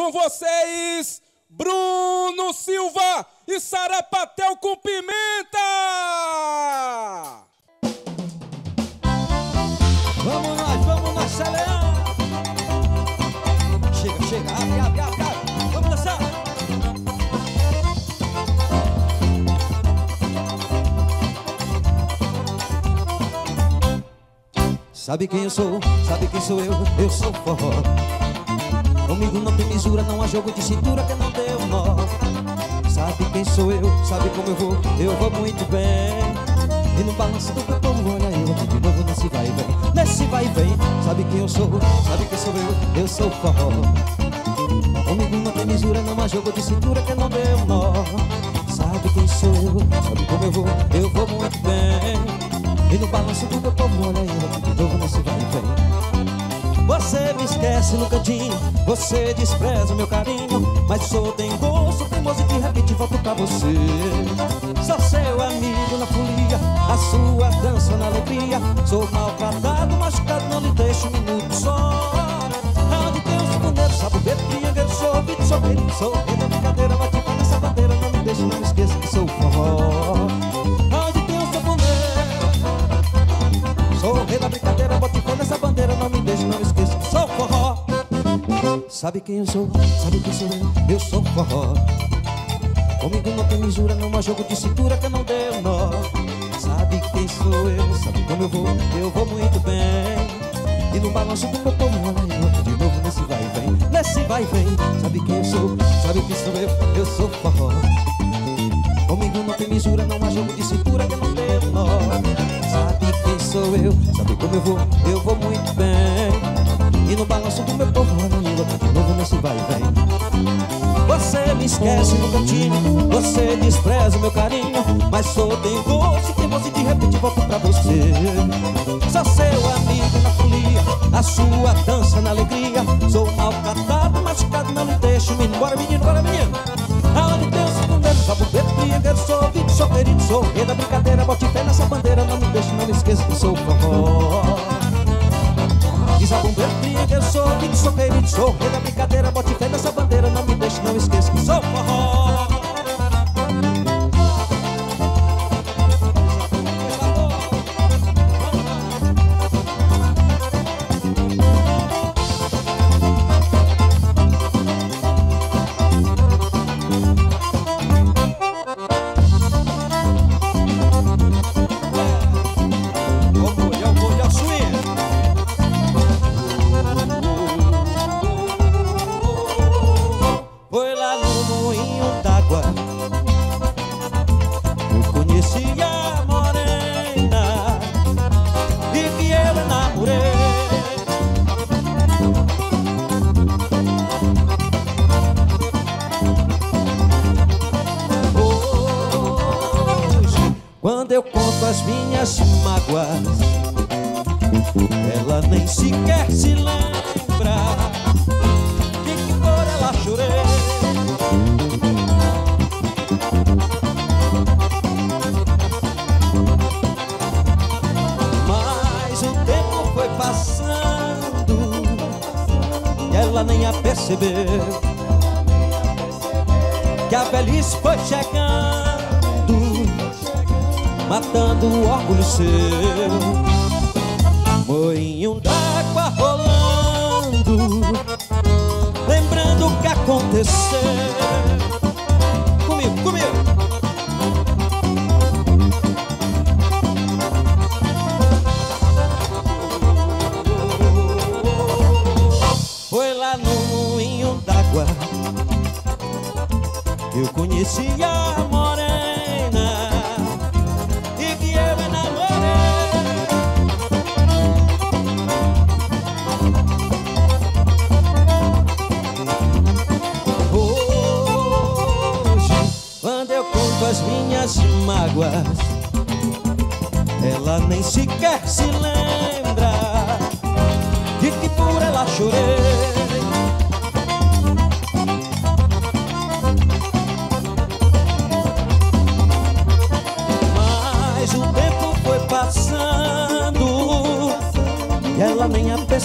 Com vocês, Bruno Silva e Sarapatel com pimenta! Vamos nós, vamos nós, Leão! Chega, chega, abre, abre, abre, abre. Vamos dançar! Sabe quem eu sou? Sabe quem sou eu? Eu sou forró Comigo não tem misura, não há jogo de cintura que não deu nó Sabe quem sou eu? Sabe como eu vou? Eu vou muito bem E no balanço do meu povo, olha eu aqui de novo nesse vai e vem Nesse vai e vem Sabe quem eu sou? Sabe quem sou eu? Eu sou forró Comigo não tem misura, não há jogo de cintura que não deu nó Sabe quem sou eu? Sabe como eu vou? Eu vou muito bem e no balanço do meu povo, olha eu de novo nesse vai e vem Você me esquece no cantinho Você despreza o meu carinho Mas sou tem gosto, teimoso de repente volto pra você. Sou seu amigo na folia A sua dança na alegria Sou maltratado, machucado, não lhe deixo um minuto só. Aonde tem os fundeiros, sabe o beco, pinhangueiro Sou ouvido, sou rei, sou rei da brincadeira ficar nessa bandeira, não me deixe, não me esqueça que sou forró Sabe quem eu sou? Sabe quem sou eu? Eu sou forró Comigo não tem misura, não há jogo de cintura que não deu nó Sabe quem sou eu? Sabe como eu vou? Eu vou muito bem E no balanço do meu povo, De novo nesse vai e vem Nesse vai e vem Sabe quem eu sou? Sabe quem sou eu? Eu sou forró Comigo não tem misura, não há jogo de cintura que não deu nó Sabe quem sou eu, sabe como eu vou, eu vou muito E no balanço do meu povo, eu de novo nesse vai e vem. Você me esquece no cantinho, você despreza o meu carinho Mas sou tem gosto, tem você de repente volto pra você. Sou seu amigo na folia, a sua dança na alegria. Sou maltratado, machucado, não me deixe menino Bora menino, bora menino. Aonde os fundeiros, só beco, brigadeiro Sou ouvido, sou querido, sou rei da brincadeira. Bote fé nessa bandeira, não me deixe, não me esqueça que sou forró A bombeiro, brigadeiro, sou ouvido, sou querido Sou rei da brincadeira, bote fé nessa bandeira Não me deixe, não esqueça que sou forró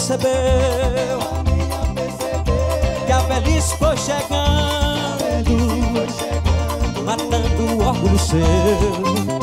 percebeu Que a velhice foi chegando, matando o orgulho seu.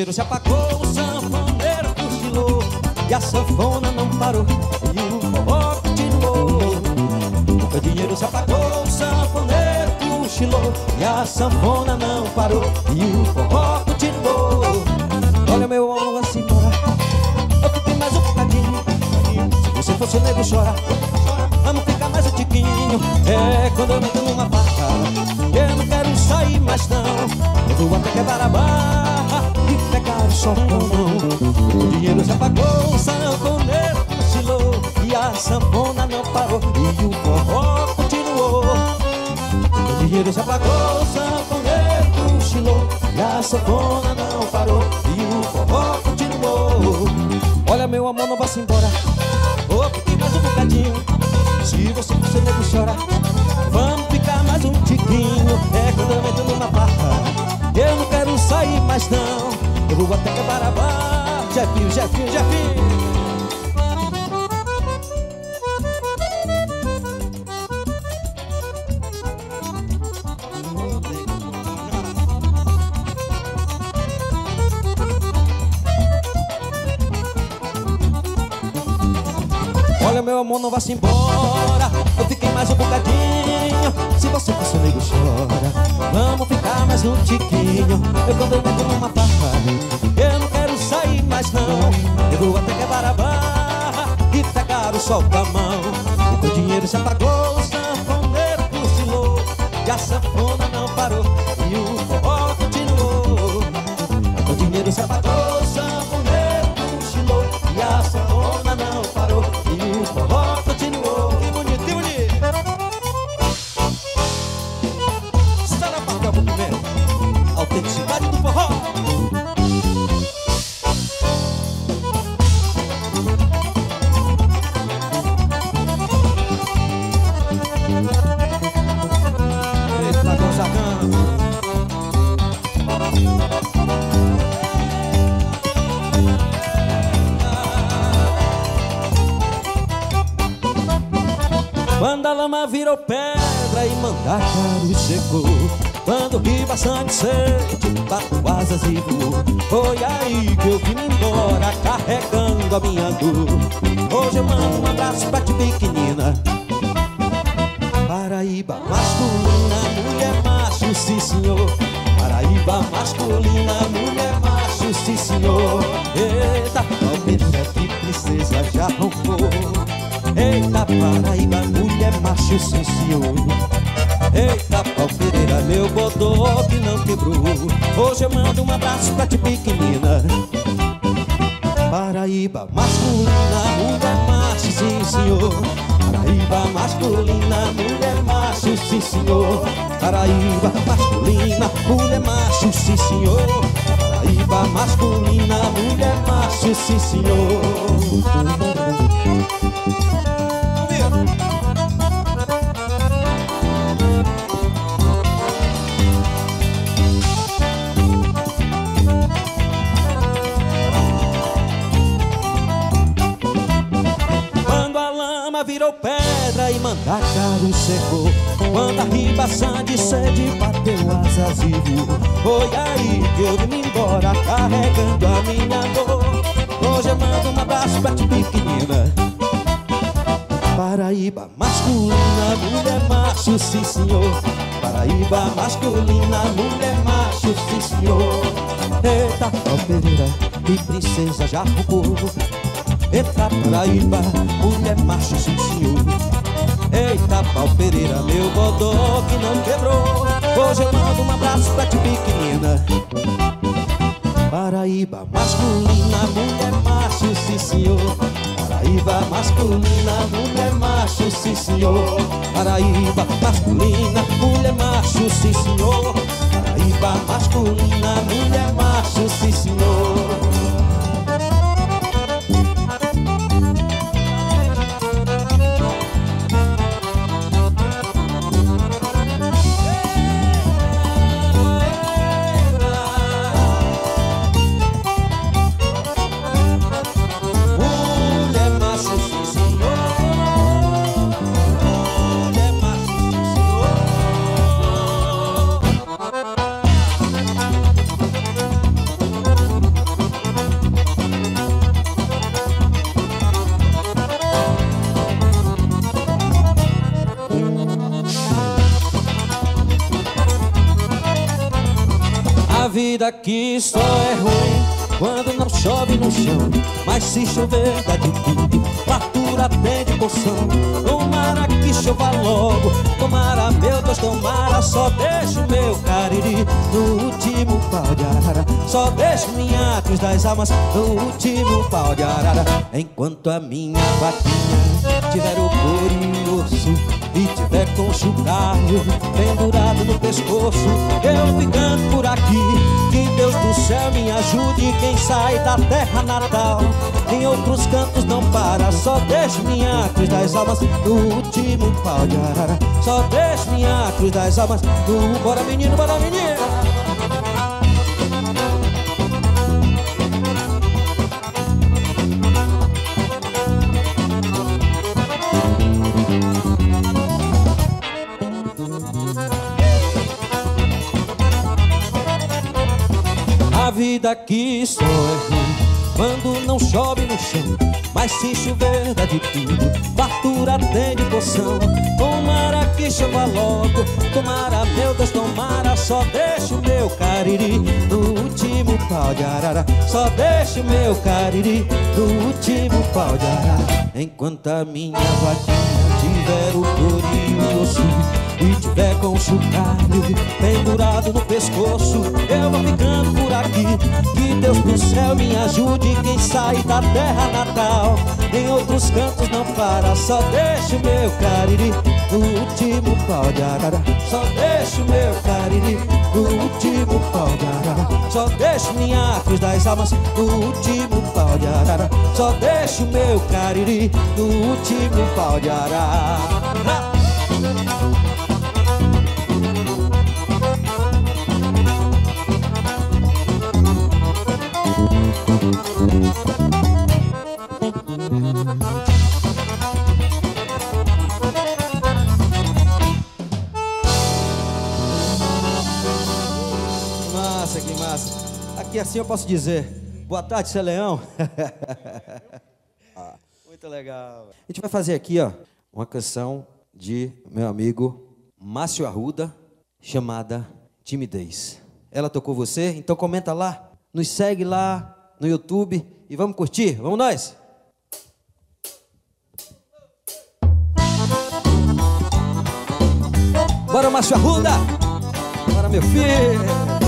Dinheiro se apagou, o sanfoneiro cochilou E a sanfona não parou E o forró continuou. O dinheiro se apagou, o sanfoneiro cochilou E a sanfona não parou E o forró continuou. Olha meu ombro assim embora Eu fiquei mais um bocadinho Se você fosse o nego chora. Vamos ficar mais um tiquinho É quando eu meto numa barra Eu não quero sair mais não. Eu vou até quebrar a barra Pegar o dinheiro se apagou, o sanfoneiro cochilou E a sanfona não parou E o forró continuou. O dinheiro se apagou, o sanfoneiro cochilou E a sanfona não parou E o forró continuou. Olha meu amor, não vá se embora. Vou ficar mais um bocadinho. Se você fosse nego chora Vamos ficar mais um tiquinho. É quando eu entro numa barra Eu não quero sair mais não Eu vou até barra Jefinho, Jefinho, Jefinho. Olha meu amor, não vá se embora. Eu fiquei mais um bocadinho. Se você fosse amigo, chora. Vamos ficar mais um tiquinho. Eu quando eu entro numa farra Eu não quero sair mais não. Eu vou até quebrar a barra e pegar o sol com a mão O meu dinheiro se apagou, o sanfoneiro cochilou E a sanfona não parou virou pedra e mandacaru chegou. Quando vi bastante sede, bato asas e voou. Foi aí que eu vim embora carregando a minha dor. Hoje eu mando um abraço pra ti pequenina. Paraíba masculina, mulher macho, sim senhor. Paraíba masculina, mulher macho, sim senhor. Eita, palmeira que princesa já roncou Eita, Paraíba, senhor Eita, pau Pereira, meu bodó que não quebrou. Hoje eu mando um abraço pra ti pequenina. Paraíba masculina, mulher macho, sim senhor. Paraíba masculina, mulher macho, sim senhor. Paraíba masculina, mulher macho, sim senhor. Paraíba masculina, mulher macho, sim senhor Paraíba masculina, mulher macho, sim senhor. Paraíba masculina, mulher macho, sim senhor. Eita, ó Pereira e princesa já roubou Eita Paraíba, mulher macho, sim senhor. Eita pau Pereira, meu bodó que não quebrou. Hoje eu mando um abraço pra ti pequenina. Paraíba masculina, mulher macho, sim senhor Paraíba masculina, mulher macho, sim senhor. Paraíba masculina, mulher macho, sim senhor. Paraíba masculina, mulher macho, sim senhor chove no chão. Mas se chover dá de tudo, fartura tem de poção. Tomara que chova logo, tomara meu Deus, tomara. Só deixo meu cariri no último pau de arara. Só deixo minha cruz das almas no último pau de arara. Enquanto a minha vaquinha tiver o couro osso e tiver com chocalho pendurado no pescoço, eu ficando por aqui. Céu me ajude, quem sai da terra natal. Em outros cantos não para, só deixo minha cruz das almas no último pau de arara. Só deixo minha cruz das almas no. Bora menino, bora menino! Vida é ruim quando não chove no chão. Mas se chover dá de tudo, fartura tem de poção. Tomara que chova logo. Tomara, meu Deus, tomara. Só deixa o meu cariri No último pau de arara. Só deixa o meu cariri No último pau de arara. Enquanto a minha vaquinha tiver o tourinho osso e tiver com o chocalho pendurado no pescoço Eu vou ficando por aqui. Que Deus do céu me ajude Quem sai da terra natal Em outros cantos não para Só deixa o meu cariri No último pau de arara. Só deixa o meu cariri No último pau de arara. Só deixa minha cruz das almas No último pau de arara. Só deixa o meu cariri No último pau de arara assim eu posso dizer, boa tarde, seu leão. Muito legal. A gente vai fazer aqui, ó, uma canção de meu amigo Márcio Arruda, chamada Timidez. Ela tocou você? Então comenta lá, nos segue lá no YouTube e vamos curtir. Vamos nós! Bora, Márcio Arruda! Bora, meu filho!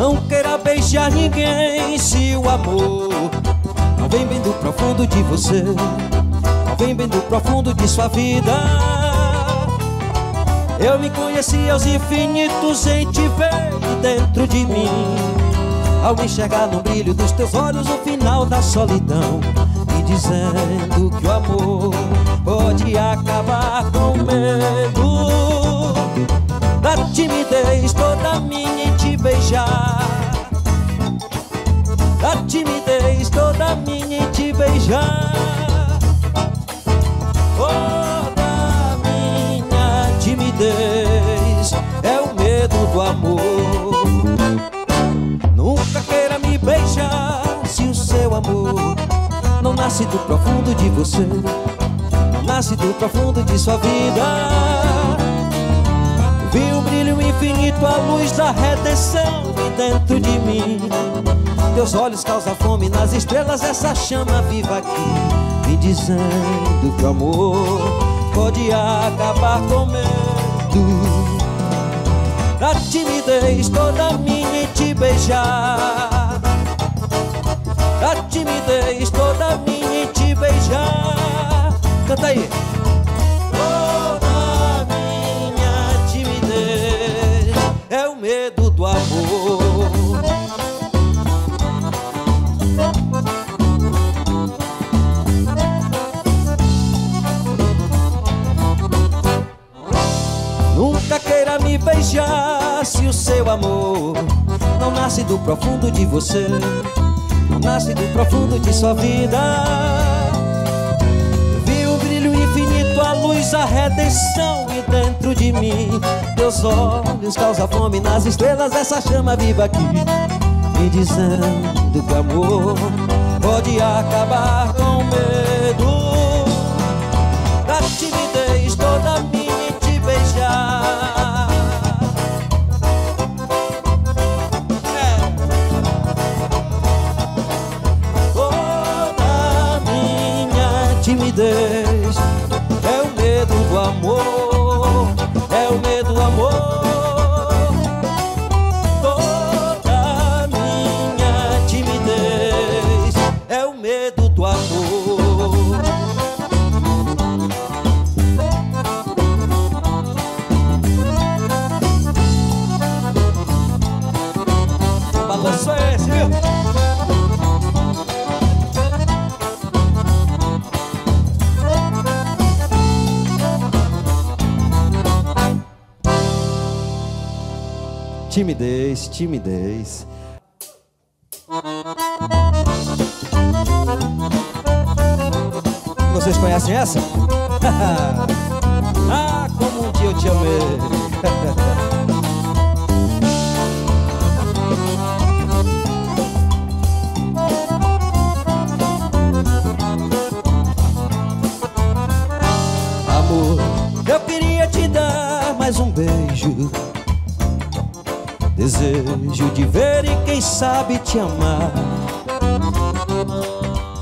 Não queira beijar ninguém se o amor não vem bem do profundo de você, não vem bem do profundo de sua vida. Eu me conheci aos infinitos em te ver dentro de mim. Ao enxergar no brilho dos teus olhos o final da solidão, me dizendo que o amor pode acabar com medo da timidez toda minha beijar. Da timidez toda minha em te beijar. Toda minha timidez é o medo do amor. Nunca queira me beijar se o seu amor não nasce do profundo de você, não nasce do profundo de sua vida. Infinito, a luz da redenção e dentro de mim. Teus olhos causam fome nas estrelas, essa chama viva aqui, me dizendo que o amor pode acabar com medo. Da timidez toda minha em te beijar. Da timidez toda minha em te beijar. Canta aí. Toda queira me beijar se o seu amor não nasce do profundo de você, não nasce do profundo de sua vida. Vi o brilho infinito, a luz, a redenção e dentro de mim, teus olhos causam fome nas estrelas, essa chama viva aqui, me dizendo que amor pode acabar com medo Timidez. Vocês conhecem essa? te amar.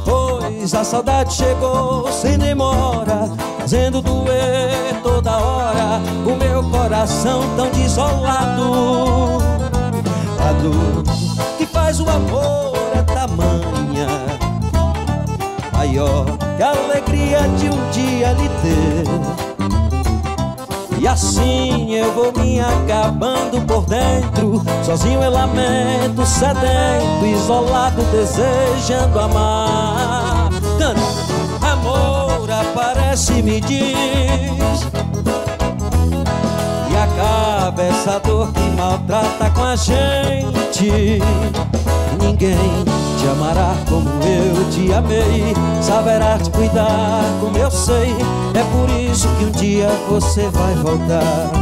Pois a saudade chegou sem demora, fazendo doer toda hora o meu coração tão desolado. A dor que faz o amor é tamanha, maior que a alegria de um dia lhe ter. E assim eu vou me acabando por dentro. Sozinho eu lamento, sedento Isolado, desejando amar. Tanto amor aparece e me diz. E acaba essa dor que maltrata com a gente. Ninguém te amará como eu te amei. Saberá te cuidar como eu sei É por isso que um dia você vai voltar.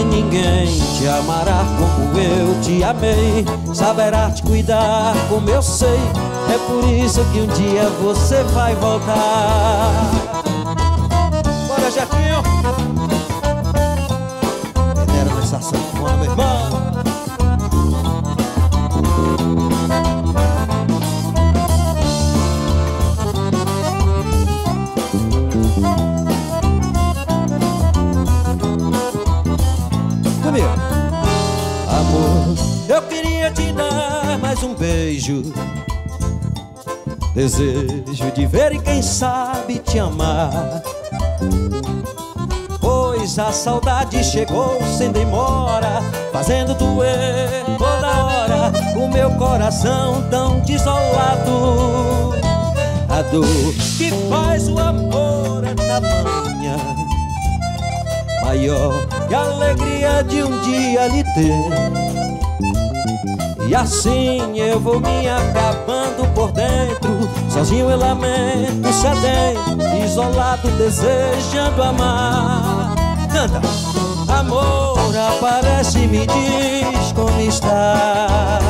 E ninguém te amará como eu te amei. Saberá te cuidar como eu sei. É por isso que um dia você vai voltar Desejo de ver e quem sabe te amar. Pois a saudade chegou sem demora Fazendo doer toda hora O meu coração tão desolado. A dor que faz o amor é tamanha Maior que a alegria de um dia lhe ter. E assim eu vou me acabando por dentro Sozinho eu lamento, sedento Isolado, desejando amar. Canta! Amor, aparece e me diz como está.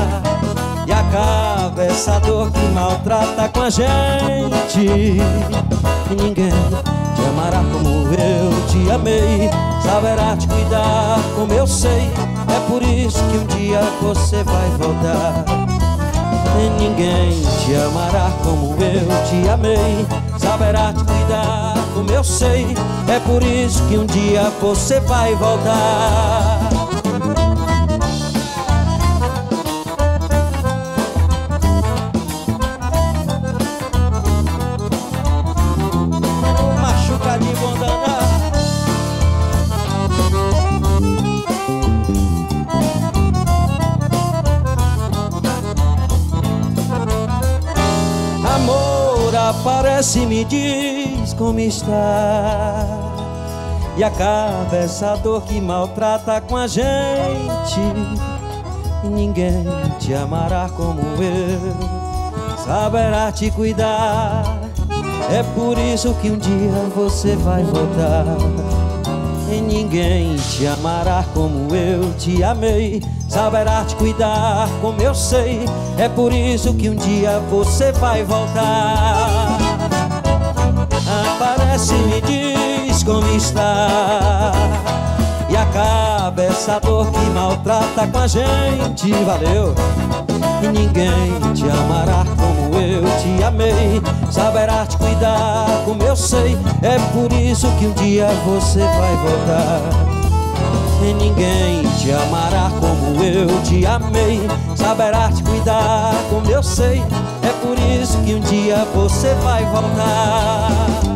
E acaba essa dor que maltrata com a gente. E ninguém te amará como eu te amei. Saberá te cuidar como eu sei. É por isso que um dia você vai voltar E ninguém te amará como eu te amei. Saberá te cuidar como eu sei. É por isso que um dia você vai voltar aparece e me diz como está. E acaba essa dor que maltrata com a gente. E ninguém te amará como eu. Saberá te cuidar. É por isso que um dia você vai voltar. E ninguém te amará como eu te amei. Saberá te cuidar como eu sei. É por isso que um dia você vai voltar Aparece e me diz como está. E acaba essa dor que maltrata com a gente. Valeu! E ninguém te amará como eu te amei. Saberá te cuidar como eu sei. É por isso que um dia você vai voltar. E ninguém te amará como eu te amei. Saberá te cuidar como eu sei. É por isso que um dia você vai voltar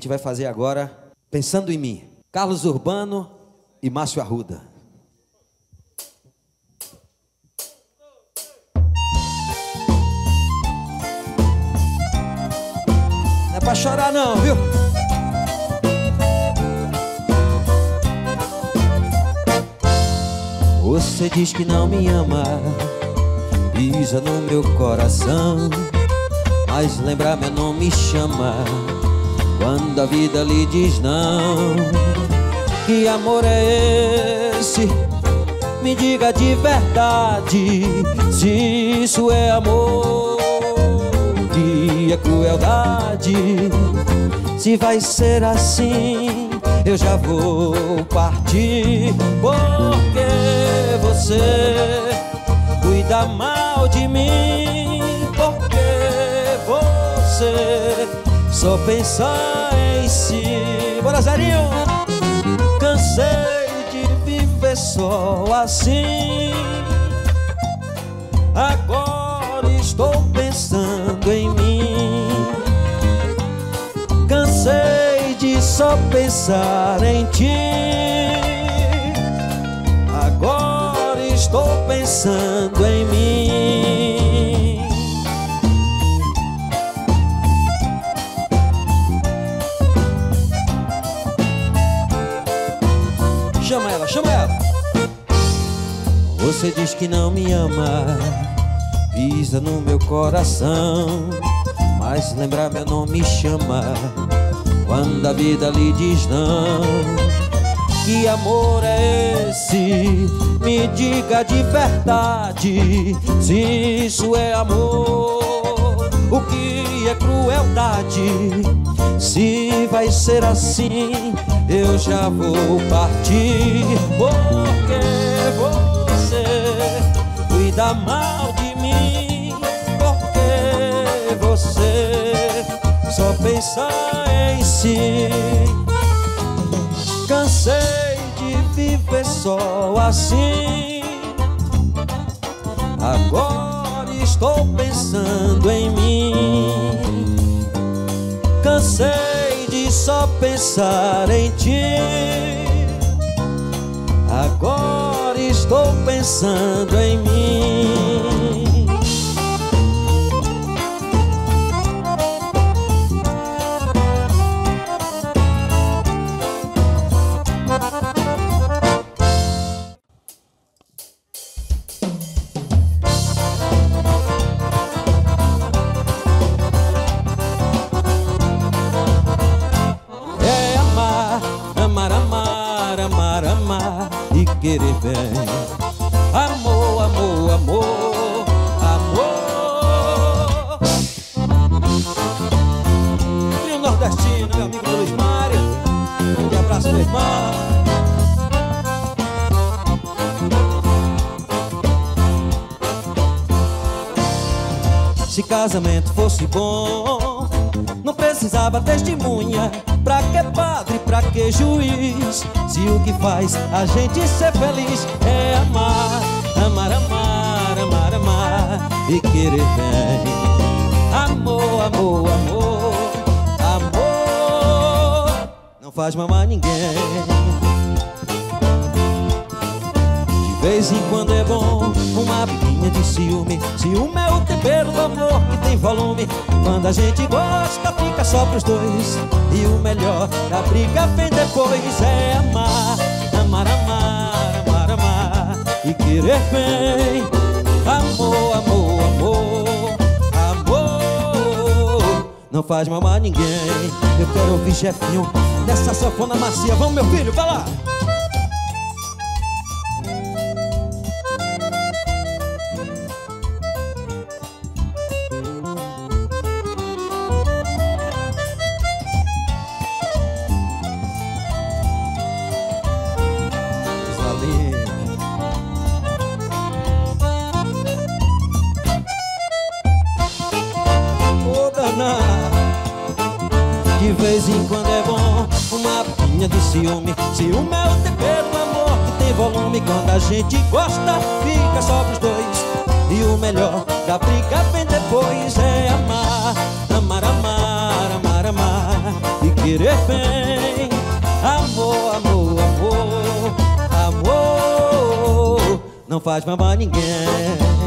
gente vai fazer agora, pensando em mim, Carlos Urbano e Márcio Arruda. Não é pra chorar não, viu? Você diz que não me ama, pisa no meu coração. Mas lembrar meu nome chama Quando a vida lhe diz não Que amor é esse? Me diga de verdade Se isso é amor Que é crueldade Se vai ser assim eu já vou partir Porque você cuida mal de mim Porque você só pensa em si. Bora, Zerinho! Cansei de viver só assim. Agora estou pensando em mim. Cansei de só pensar em ti. Agora estou pensando em mim Você diz que não me ama Pisa no meu coração Mas lembrar meu nome chama Quando a vida lhe diz não Que amor é esse? Me diga de verdade Se isso é amor O que é crueldade? Se vai ser assim Eu já vou partir Porque cuida mal de mim Porque você só pensa em si. Cansei de viver só assim. Agora estou pensando em mim. Cansei de só pensar em ti. Agora estou pensando em mim bom, não precisava testemunha. Pra que padre, pra que juiz? Se o que faz a gente ser feliz é amar, amar, amar, amar, amar e querer bem. Amor, amor, amor, amor, não faz mamar ninguém. Vez em quando é bom. Uma biguinha de ciúme Ciúme é o tempero do amor que tem volume. Quando a gente gosta fica só pros dois. E o melhor da briga vem depois É amar, amar, amar, amar, amar. E querer bem. Amor, amor, amor, amor. Não faz mamar ninguém. Eu quero ouvir chefinho nessa sanfona macia. Vamos meu filho, vai lá! Gente gosta, fica só pros dois. E o melhor da briga vem depois É amar, amar, amar, amar, amar. E querer bem Amor, amor, amor, amor. Não faz mamar ninguém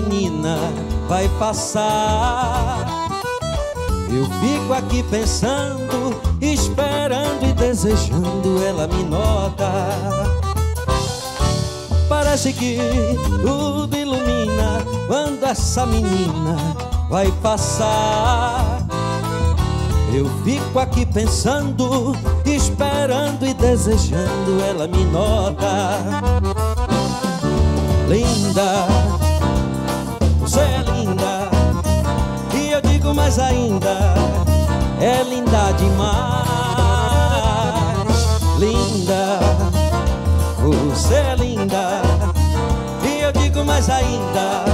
menina vai passar. Eu fico aqui pensando, esperando e desejando ela me nota. Parece que tudo ilumina quando essa menina vai passar. Eu fico aqui pensando, esperando e desejando ela me nota. Linda, amado, mas ainda é linda demais. Linda, você é linda. E eu digo, mais ainda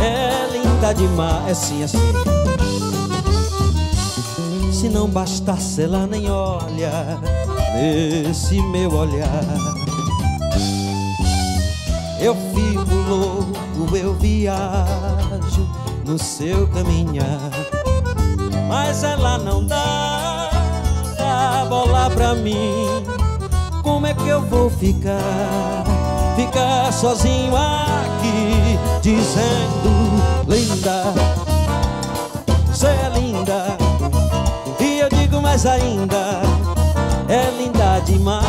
é linda demais. É sim, é sim. Se não bastasse, ela nem olha nesse meu olhar. Eu fico louco, eu viajo no seu caminhar mas ela não dá, a bola pra mim. Como é que eu vou ficar, ficar sozinho aqui, dizendo linda, você é linda, e eu digo mais ainda, é linda demais,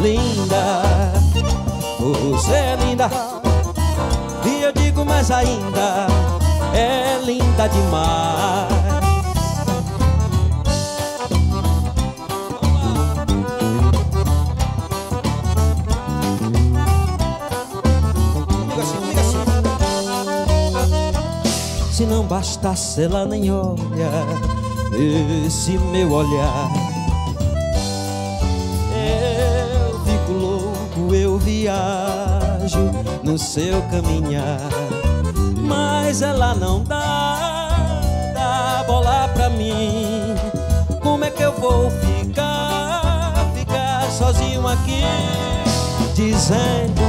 linda, você é linda, e eu digo mais ainda é linda demais. Se não bastasse, ela nem olha esse meu olhar. Eu fico louco, eu viajo no seu caminhar mas ela não dá, dá bola pra mim. Como é que eu vou ficar, ficar sozinho aqui, dizendo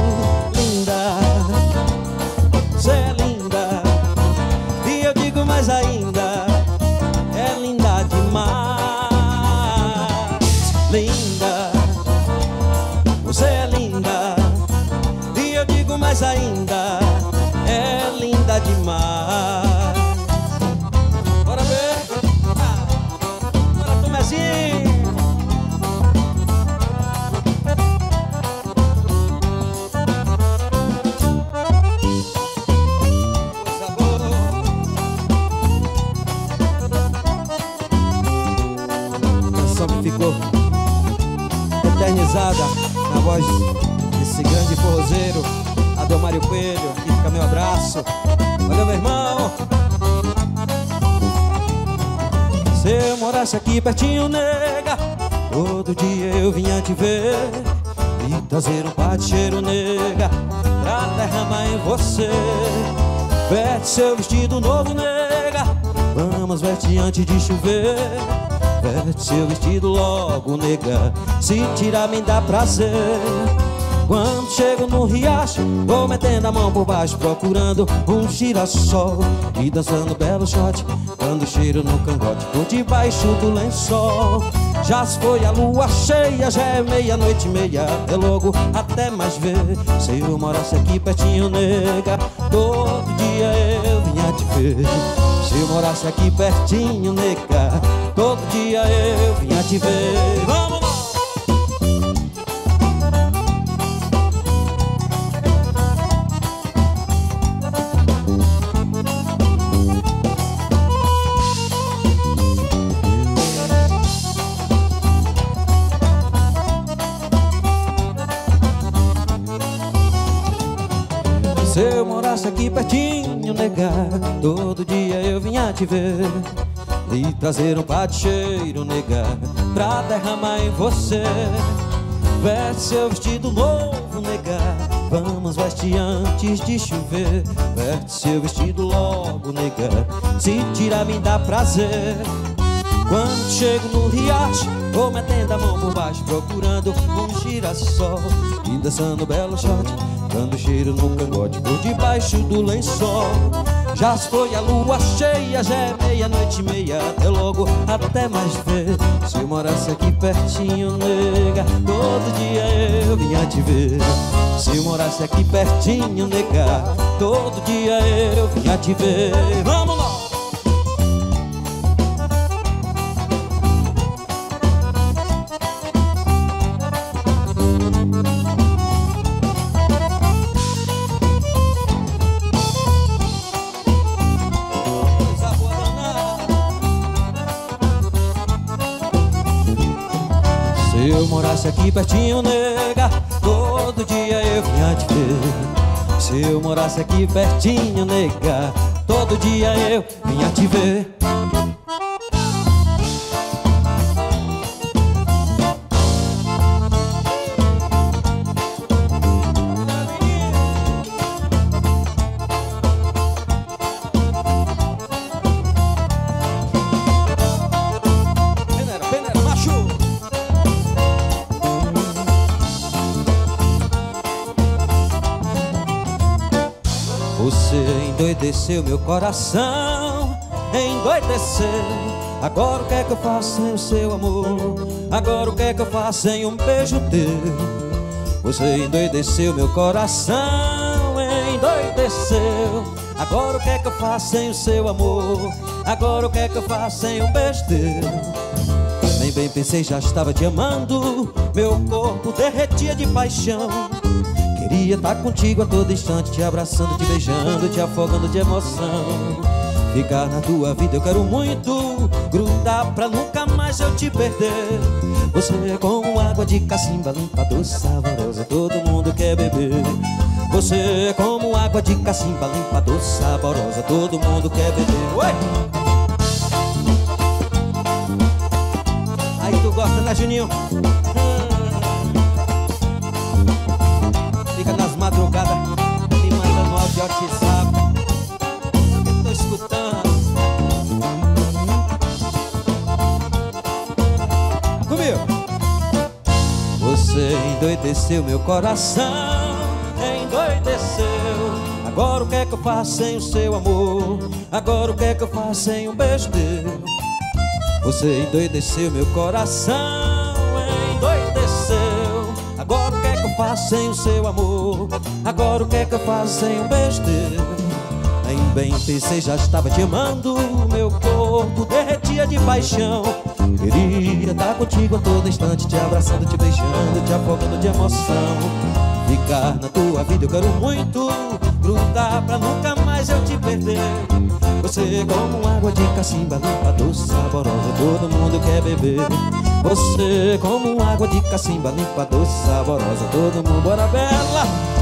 pertinho, nega, todo dia eu vinha te ver e trazer um pateiro, nega, pra derramar em você. Veste seu vestido novo, nega, vamos veste antes de chover. Veste seu vestido logo, nega. Se tirar me dá prazer. Quando chego no riacho Vou metendo a mão por baixo Procurando um girassol E dançando belo shot Dando cheiro no cangote Por debaixo do lençol. Já se foi a lua cheia Já é meia-noite e meia É logo até mais ver. Se eu morasse aqui pertinho, nega Todo dia eu vinha te ver. Se eu morasse aqui pertinho, nega Todo dia eu vinha te ver Todo dia eu vinha te ver E trazer um pateiro, negar Pra derramar em você. Veste seu vestido novo, negar Vamos veste antes de chover. Veste seu vestido logo, negar Se tirar me dá prazer. Quando chego no riacho, vou metendo a mão por baixo Procurando um girassol. E dançando belo shot Dando cheiro no cangote por debaixo do lençol Já foi a lua cheia, já é meia-noite e meia. Até logo, até mais ver. Se eu morasse aqui pertinho, nega Todo dia eu vinha te ver. Se eu morasse aqui pertinho, nega Todo dia eu vinha te ver. Vamos pertinho, nega, todo dia eu vinha te ver. Se eu morasse aqui pertinho, nega, todo dia eu vinha te ver. Endoideceu meu coração, endoideceu. Agora o que é que eu faço sem o seu amor? Agora o que é que eu faço sem um beijo teu? Você endoideceu meu coração, endoideceu. Agora o que é que eu faço sem o seu amor? Agora o que é que eu faço sem um beijo teu? Nem bem pensei, já estava te amando. Meu corpo derretia de paixão. Queria estar contigo a todo instante, te abraçando, te beijando, te afogando de emoção. Ficar na tua vida eu quero muito, grudar pra nunca mais eu te perder. Você é como água de cacimba, limpa, doce, saborosa, todo mundo quer beber. Você é como água de cacimba, limpa, doce, saborosa, todo mundo quer beber. Ué! Aí tu gosta, né, Juninho? Endoideceu meu coração, endoideceu. Agora o que é que eu faço sem o seu amor? Agora o que é que eu faço sem um beijo teu? Você endoideceu meu coração, endoideceu. Agora o que é que eu faço sem o seu amor? Agora o que é que eu faço sem um beijo teu? Nem bem pensei, já estava te amando Meu corpo derretia de paixão Queria estar contigo a todo instante Te abraçando, te beijando, te afogando de emoção. Ficar na tua vida eu quero muito Grudar pra nunca mais eu te perder. Você como água de cacimba limpa, doce, saborosa Todo mundo quer beber. Você como água de cacimba limpa, doce, saborosa Todo mundo, bora bela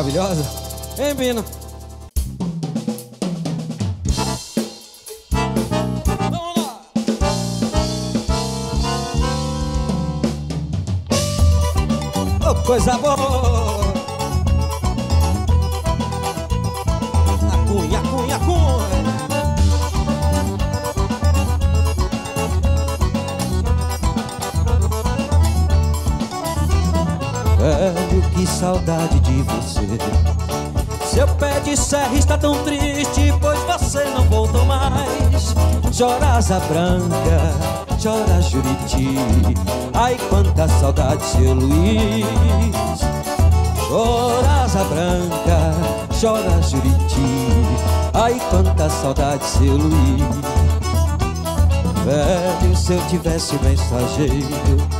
maravilhosa. Hein, Bino? Vamos lá. Oh, coisa boa. Acunha, acunha, acunha. Velho, que saudade de você Seu pé de serra está tão triste Pois você não voltou mais. Chora asa branca, chora Juriti. Ai, quanta saudade, seu Luiz. Chora asa branca, chora Juriti. Ai, quanta saudade, seu Luiz. Velho, se eu tivesse mensageiro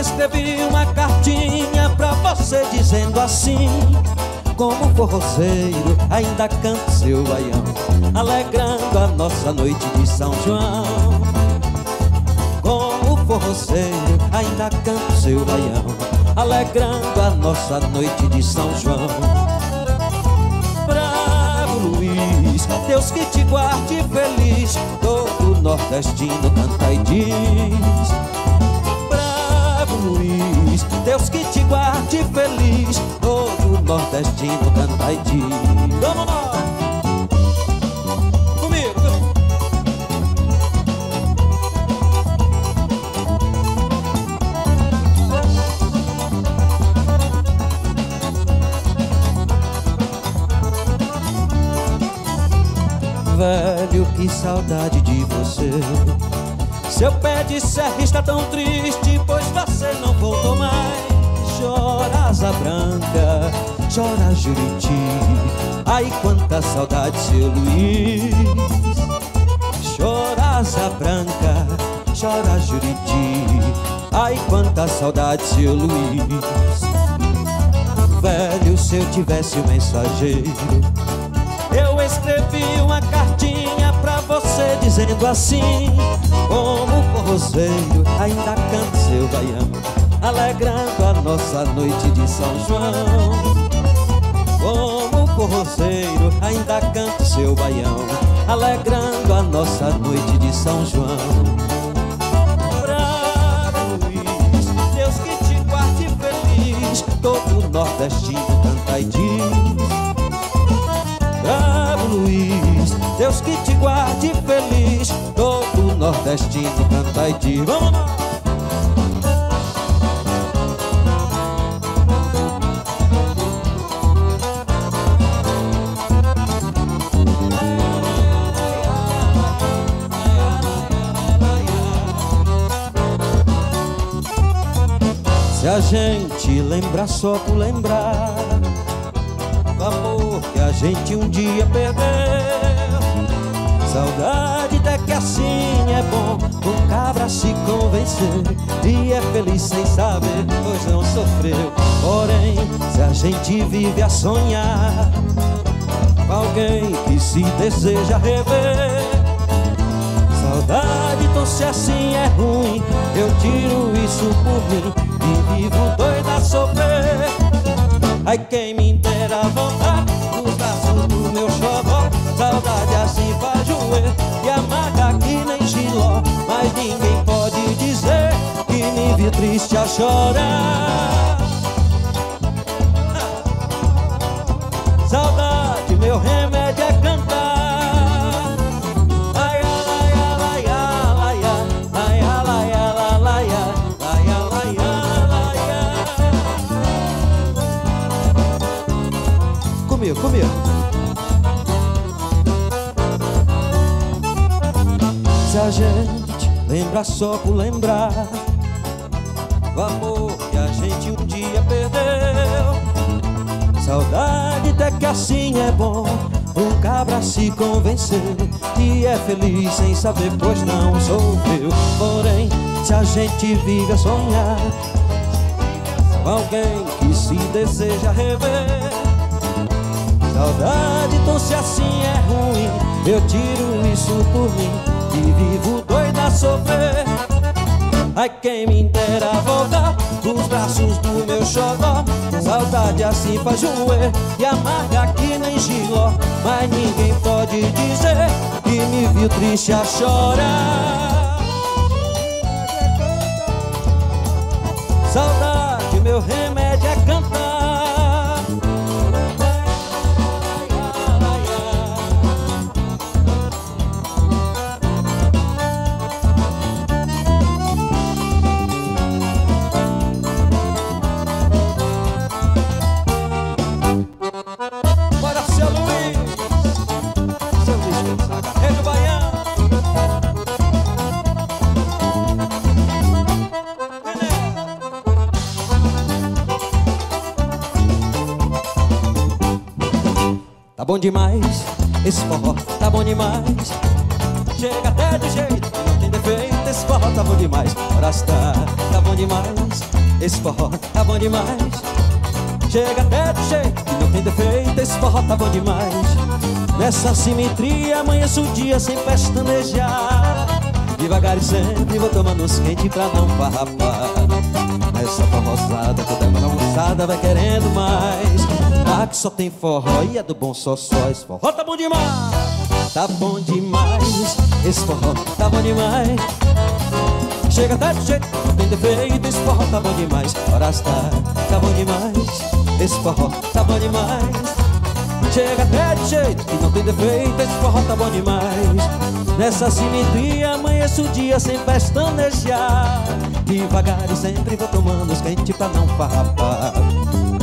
escrevi uma cartinha pra você dizendo assim Como forrozeiro ainda canta seu baião Alegrando a nossa noite de São João. Como forrozeiro ainda canta seu baião Alegrando a nossa noite de São João. Bravo Luiz, Deus que te guarde feliz Todo nordestino canta e diz Luiz Deus que te guarde feliz. Todo nordestino canta e diz. Vamos lá! Velho, que saudade de você seu pé de serra está tão triste, pois você não voltou mais. Chora asa branca, chora Juriti. Ai, quanta saudade, seu Luiz. Chora asa branca, chora Juriti. Ai, quanta saudade, seu Luiz. Velho, se eu tivesse um mensageiro, eu escrevi uma você dizendo assim como forrozeiro ainda canta seu baião Alegrando a nossa noite de São João. Como forrozeiro ainda canta seu baião Alegrando a nossa noite de São João. Deus que te guarde feliz Todo nordestino canta e diz Luiz, Deus que te guarde feliz Todo nordestino canta e diz Vamos lá! Se a gente lembrar só por lembrar gente um dia perdeu. Saudade até que assim é bom O cabra se convencer E é feliz sem saber, pois não sofreu. Porém, se a gente vive a sonhar Com alguém que se deseja rever. Saudade, então se assim é ruim Eu tiro isso por mim E vivo doido a sofrer. Ai, quem me dera vontade Mas ninguém pode dizer que me vi triste a chorar Saudade, meu remédio é cantar Ai, ai, ai, ai, ai, ai, ai, ai, ai, Comigo, comigo se a gente lembra só por lembrar O amor que a gente um dia perdeu. Saudade até que assim é bom Um cabra se convencer E é feliz sem saber, pois não sou eu. Porém, se a gente vive a sonhar Alguém que se deseja rever. Saudade, então se assim é ruim Eu tiro isso por mim E vivo doida a sofrer. Ai, quem me dera voltar Nos braços do meu xodó. Saudade assim faz doer E amarga que nem giló Mas ninguém pode dizer Que me viu triste a chorar demais, esse forró tá bom demais. Chega até de jeito, não tem defeito, esse forró tá bom demais. Ora está, tá bom demais, esse forró tá bom demais. Chega até de jeito, não tem defeito, esse forró tá bom demais. Nessa simetria amanheço o dia sem pestanejar. Devagar e sempre vou tomando uns quentes pra não farrapar. Nessa forrosada, toda moçada vai querendo mais. Que só tem forró? E é do bom só só Esse forró. Tá bom demais. Tá bom demais Esse forró. Tá bom demais. Chega até do jeito, não tem defeito Esse forró tá bom demais. Ora está, tá bom demais Esse forró. Tá bom demais. Chega até de jeito que não tem defeito Esse forró tá bom demais. Nessa simetria amanheço o dia sem pestanejar Devagar e sempre vou tomando os quentes pra não farrapar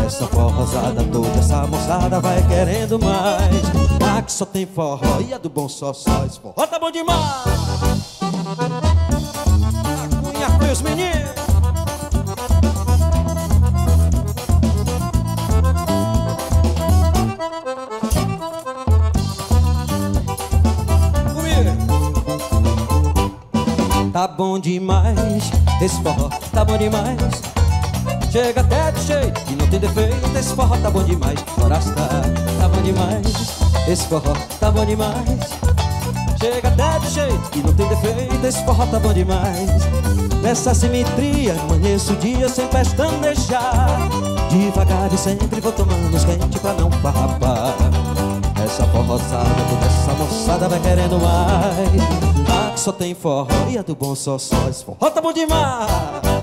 essa forrosada toda, essa moçada vai querendo mais. Ah, que só tem forró e é do bom só só forró tá bom demais. A cunha pros meninos. Tá bom demais, esse forró tá bom demais Chega até de jeito e não tem defeito Esse forró tá bom demais. Ora está, tá bom demais Esse forró tá bom demais. Chega até de jeito e não tem defeito Esse forró tá bom demais. Nessa simetria amanheço o dia sem pestanejar Devagar e sempre vou tomando os quentes pra não farrapar Essa forrosada, toda essa moçada vai querendo mais. Ah, que só tem forró e é do bom só só Esse forró tá bom demais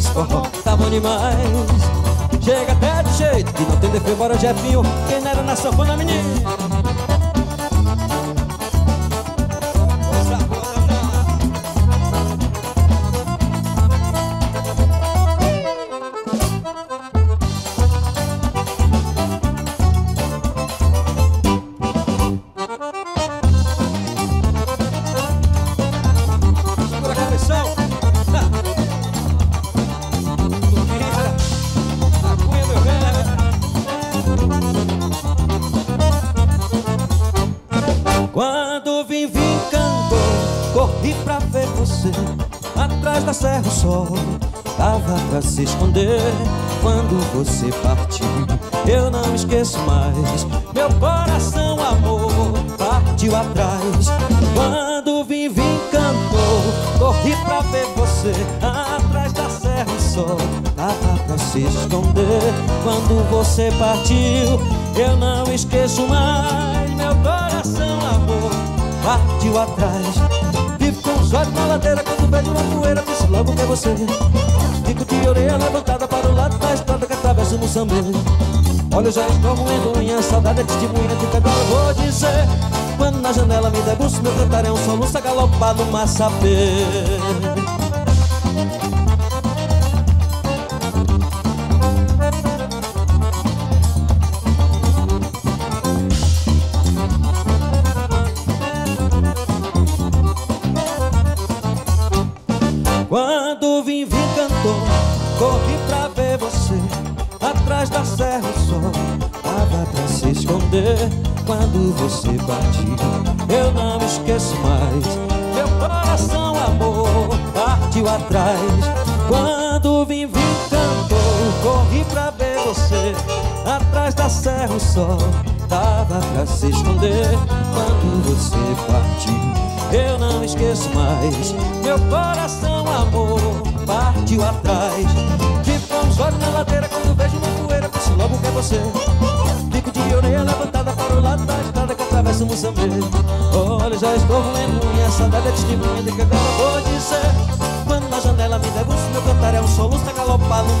demais. Esse forró tá bom demais. Chega até de jeito que não tem defeito Bora Jefinho, quem era na sanfona menina quando você partiu. Eu não esqueço mais. Meu coração, amor, partiu atrás. Quando vim, cantou. Corri pra ver você atrás da serra. O sol tava pra se esconder. Quando você partiu, eu não esqueço mais. Meu coração, amor, partiu atrás. Vivo com os olhos na ladeira quando vejo uma poeira. Disse logo que é você. Fico de orelha levantada Olha, eu já estou moendo minha saudade é testemunha de que agora vou dizer Quando na janela me debruço Meu cantar é um soluço no massapê Quando você partiu Eu não esqueço mais. Meu coração, amor Partiu atrás. Quando vim, vim cantor Corri pra ver você. Atrás da serra o sol Tava pra se esconder. Quando você partiu eu não esqueço mais. Meu coração, amor, partiu atrás. Tipo um olhos na ladeira quando vejo uma poeira Penso logo que é você Moçambique Olha, já estou minha saudade é testemunha De que agora vou dizer Quando na janela me debruço Meu cantar é um soluço a galopar no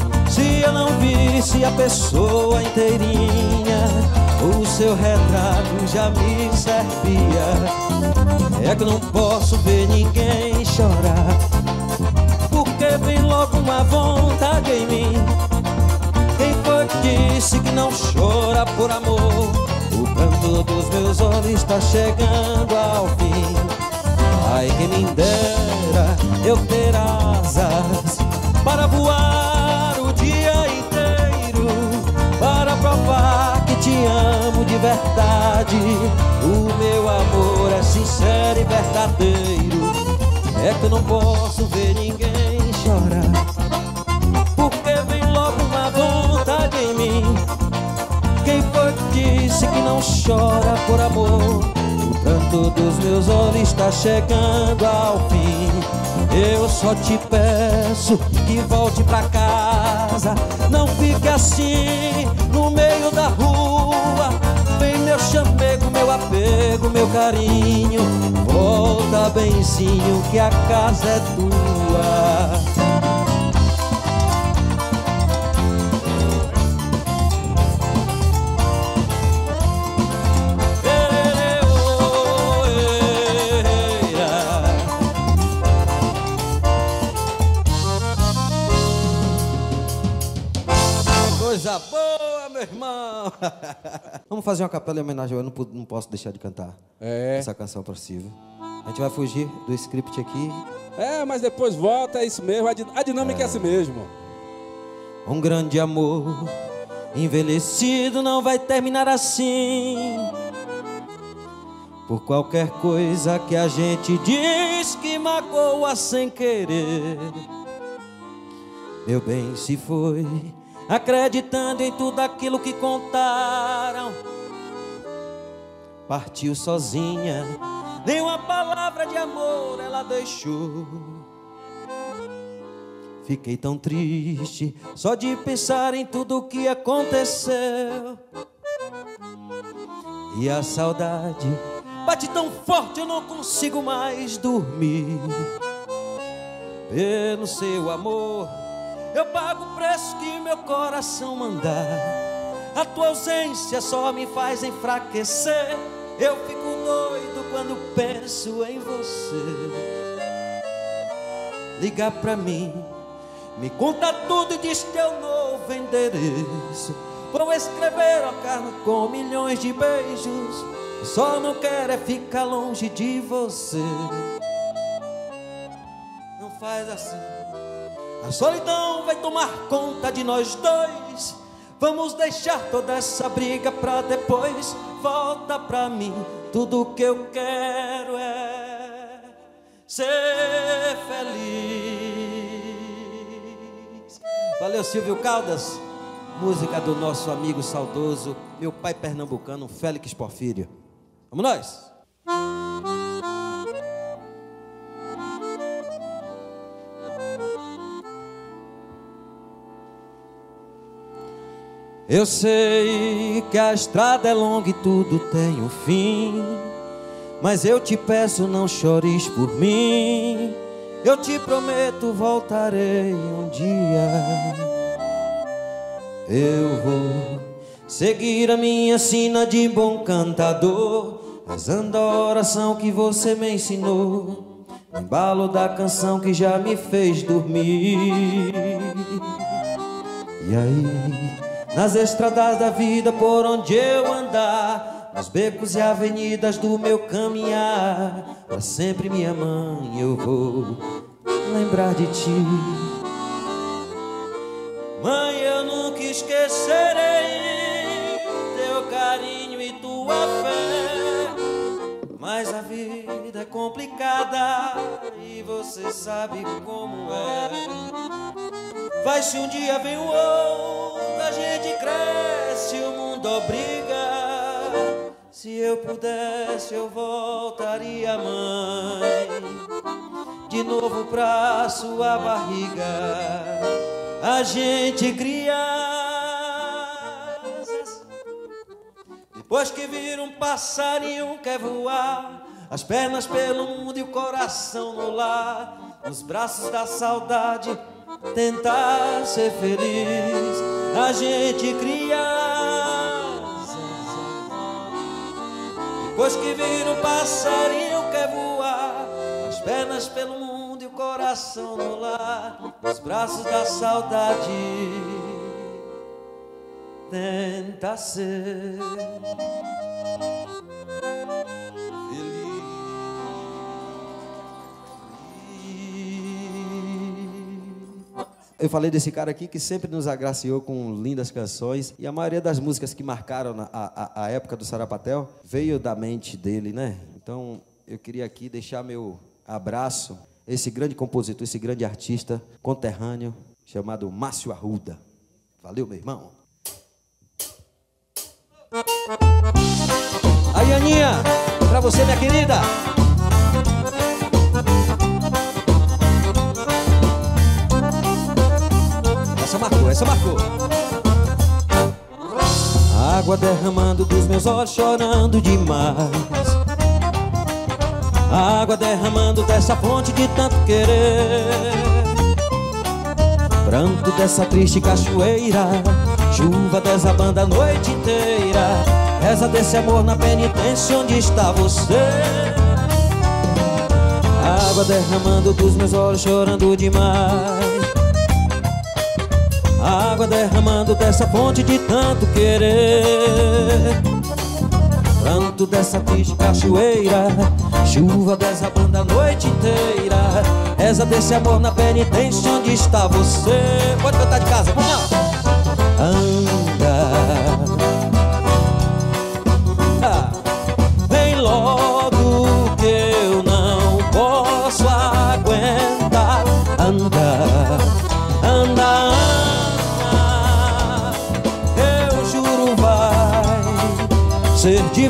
Eu não visse a pessoa inteirinha, o seu retrato já me servia. É que não posso ver ninguém chorar, porque vem logo uma vontade em mim. Disse que não chora por amor? O canto dos meus olhos está chegando ao fim. Ai, que me dera eu ter asas Para voar dia inteiro Para provar que te amo de verdade. O meu amor é sincero e verdadeiro. É que eu não posso ver ninguém chorar em mim. Quem foi que disse que não chora por amor? O canto dos meus olhos está chegando ao fim. Eu só te peço que volte pra casa Não fique assim no meio da rua. Vem meu chamego, meu apego, meu carinho. Volta benzinho que a casa é Vamos fazer uma capela em homenagem, eu não, não posso deixar de cantar é. essa canção para Silvio. A gente vai fugir do script aqui. É, mas depois volta, é isso mesmo. A dinâmica é, é assim mesmo. Um grande amor envelhecido não vai terminar assim. Por qualquer coisa que a gente diz que magoa sem querer. Meu bem, se foi acreditando em tudo aquilo que contaram. Partiu sozinha, nem uma palavra de amor ela deixou. Fiquei tão triste só de pensar em tudo o que aconteceu. E a saudade bate tão forte eu não consigo mais dormir. Pelo seu amor eu pago o preço que meu coração mandar. A tua ausência só me faz enfraquecer. Eu fico doido quando penso em você. Liga pra mim, me conta tudo e diz teu novo endereço. Vou escrever a carta com milhões de beijos. Só não quero é ficar longe de você. Não faz assim. A solidão vai tomar conta de nós dois. Vamos deixar toda essa briga pra depois. Volta pra mim. Tudo que eu quero é ser feliz. Valeu, Silvio Caldas. Música do nosso amigo saudoso, meu pai pernambucano, Félix Porfírio. Vamos nós! Eu sei que a estrada é longa e tudo tem um fim, mas eu te peço não chores por mim. Eu te prometo voltarei um dia. Eu vou seguir a minha sina de bom cantador, rezando a oração que você me ensinou, no embalo da canção que já me fez dormir. E aí, nas estradas da vida por onde eu andar, nos becos e avenidas do meu caminhar, para sempre minha mãe eu vou lembrar de ti. Mãe, eu nunca esquecerei teu carinho e tua fé. Mas a vida é complicada e você sabe como é. Vai se um dia vem o outro, a gente cresce, o mundo obriga. Se eu pudesse, eu voltaria, mãe, de novo pra sua barriga a gente crianças. Depois que vira um passarinho quer voar, as pernas pelo mundo e o coração no lar, nos braços da saudade, tentar ser feliz. A gente crianças. Depois que vira um passarinho quer voar, as pernas pelo mundo coração no lar, nos braços da saudade, tenta ser Eu falei desse cara aqui que sempre nos agraciou com lindas canções e a maioria das músicas que marcaram a, a, a época do Sarapatel veio da mente dele, né? Então eu queria aqui deixar meu abraço esse grande compositor, esse grande artista conterrâneo chamado Márcio Arruda. Valeu, meu irmão. Aí, Aninha, pra você, minha querida. Essa marcou, essa marcou. Água derramando dos meus olhos, chorando demais. Água derramando dessa fonte de tanto querer Pranto dessa triste cachoeira Chuva desabando a noite inteira Reza desse amor na penitência onde está você Água derramando dos meus olhos chorando demais Água derramando dessa fonte de tanto querer. Pranto dessa triste cachoeira Chuva desabando a noite inteira. Reza desse amor na penitência Onde está você? Pode cantar de casa, vamos lá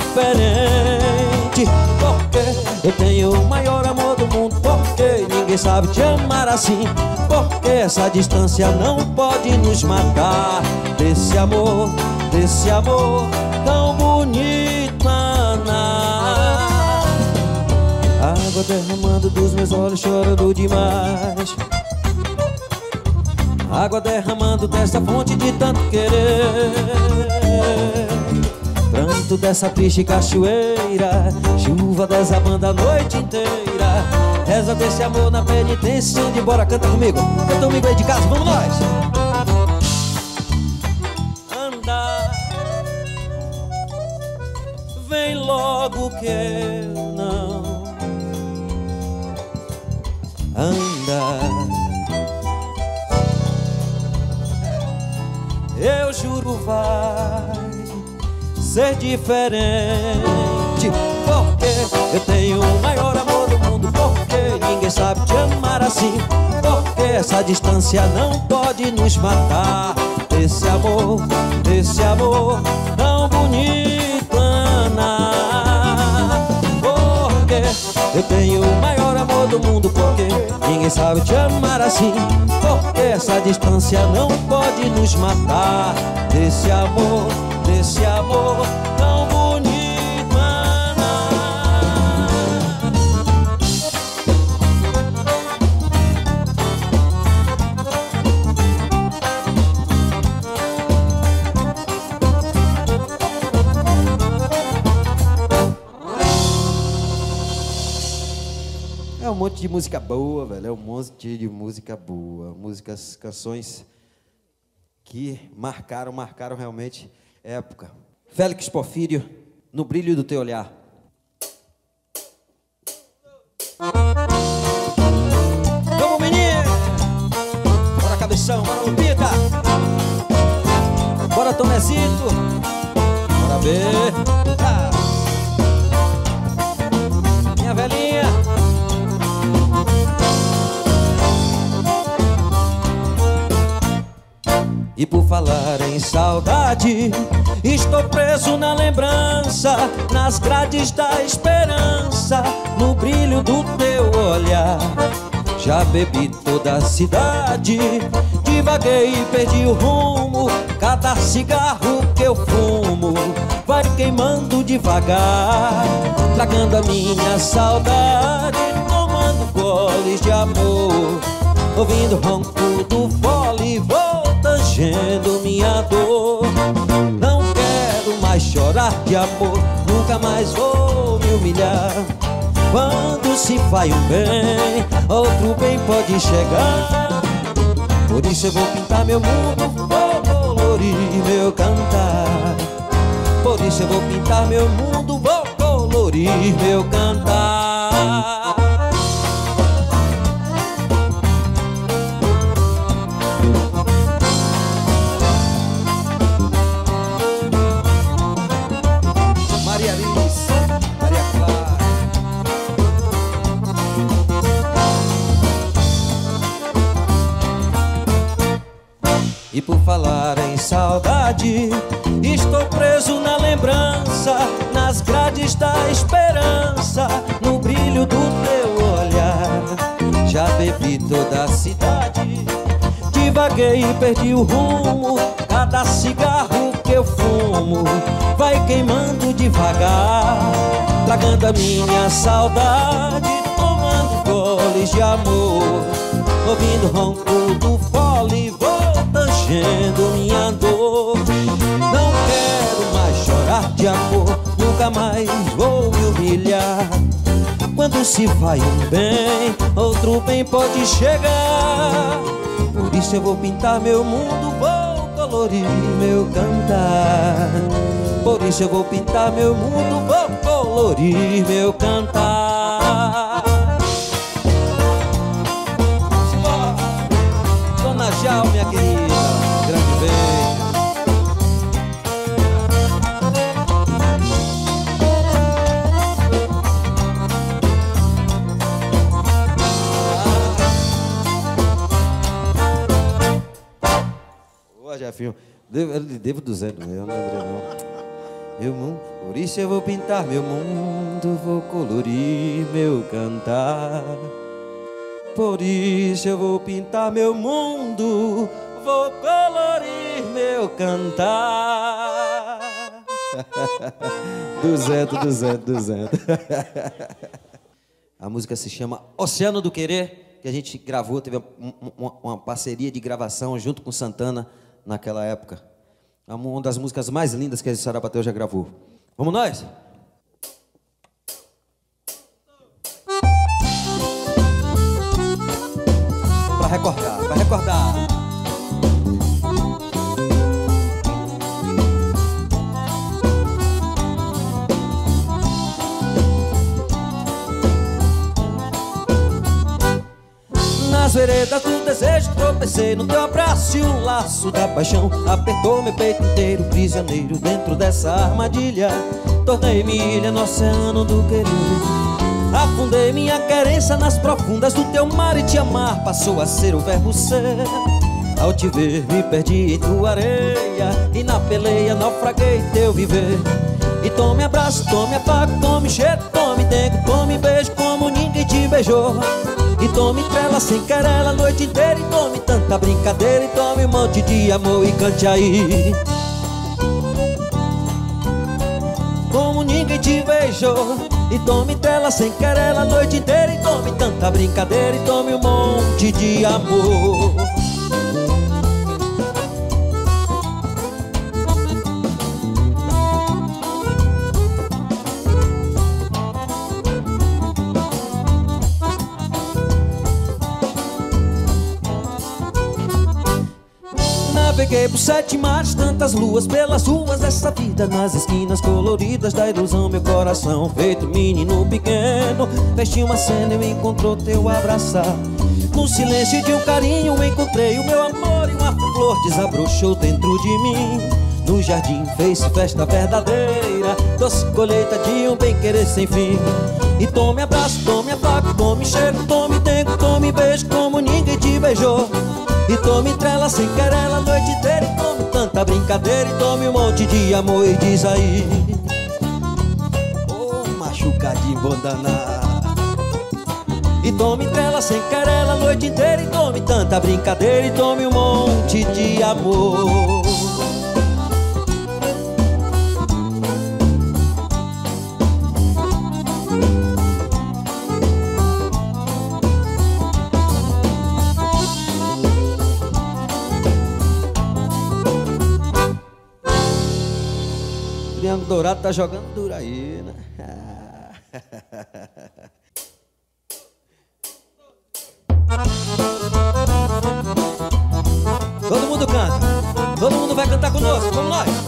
diferente. Eu tenho o maior amor do mundo. Porque ninguém sabe te amar assim. Porque essa distância não pode nos matar Desse amor, desse amor tão bonito Água derramando dos meus olhos chorando demais. Água derramando dessa fonte de tanto querer Pranto dessa triste cachoeira Chuva desabando a noite inteira. Reza desse amor na penitência Onde bora, canta comigo. Canta comigo aí de casa, vamos nós. Anda. Vem logo que eu não. Andar. Eu juro vai ser diferente. Porque eu tenho o maior amor do mundo Porque ninguém sabe te amar assim. Porque essa distância não pode nos matar. Esse amor, esse amor tão bonito, Ana. Porque eu tenho o maior amor do mundo Porque ninguém sabe te amar assim. Porque essa distância não pode nos matar. Desse amor, desse amor tão bonito, É um monte de música boa, velho. É um monte de música boa. Músicas, canções que marcaram, marcaram realmente época. Félix Porfírio, no brilho do teu olhar. Por falar em saudade, Estou preso na lembrança, nas grades da esperança, no brilho do teu olhar. já bebi toda a cidade. Divaguei e perdi o rumo, cada cigarro que eu fumo vai queimando devagar, tragando a minha saudade, tomando goles de amor, ouvindo o ronco do fole, tangendo minha dor. Não quero mais chorar de amor, nunca mais vou me humilhar. Quando se faz um bem, outro bem pode chegar. Por isso eu vou pintar meu mundo, vou colorir meu cantar. Por isso eu vou pintar meu mundo, vou colorir meu cantar. Estou preso na lembrança, nas grades da esperança, no brilho do teu olhar. Já bebi toda a cidade, divaguei e perdi o rumo. Cada cigarro que eu fumo vai queimando devagar, tragando a minha saudade, tomando goles de amor, ouvindo o ronco do fole, vou tangendo minha dor. De amor, nunca mais vou me humilhar. Quando se vai um bem, outro bem pode chegar. Por isso eu vou pintar meu mundo, vou colorir meu cantar. Por isso eu vou pintar meu mundo, vou colorir meu cantar. Devo- eu lhe devo 200, eu não lembrei não. Meu mundo, por isso eu vou pintar meu mundo, vou colorir meu cantar. Por isso eu vou pintar meu mundo, vou colorir meu cantar. 200, 200, 200. A música se chama Oceano do Querer, que a gente gravou, teve um- uma, uma parceria de gravação junto com Santana naquela época. Uma das músicas mais lindas que a Sarabateu já gravou. Vamos nós? Pra recordar. Nas veredas do desejo tropecei no teu abraço e o laço da paixão Apertou meu peito inteiro, prisioneiro dentro dessa armadilha. Tornei-me ilha no oceano do querer. Afundei minha querência nas profundas do teu mar e te amar Passou a ser o verbo ser. Ao te ver me perdi em tua areia E na peleia naufraguei teu viver. E tome abraço, tome afago, tome cheiro, tome dengo Tome beijo como ninguém te beijou e tome trela sem querela a noite inteira E tome tanta brincadeira E tome um monte de amor e cante aí. Como ninguém te beijou E tome trela sem querela a noite inteira E tome tanta brincadeira E tome um monte de amor Naveguei por sete mares, tantas luas pelas ruas dessa vida. Nas esquinas coloridas da ilusão, meu coração feito menino pequeno. Vesti uma cena e encontrou teu abraçar. No silêncio de um carinho encontrei o meu amor E uma flor desabrochou dentro de mim. No jardim fez festa verdadeira Doce colheita de um bem querer sem fim. E tome abraço, tome afago, tome cheiro, tome dengo, tome beijo Como ninguém te beijou e tome trela sem querela a noite inteira E tome tanta brincadeira E tome um monte de amor e diz aí Ô oh, machucadinho bom danado. E tome trela sem querela a noite inteira E tome tanta brincadeira E tome um monte de amor Dourado tá jogando duro aí, né? Todo mundo canta. Todo mundo vai cantar conosco. Vamos nós.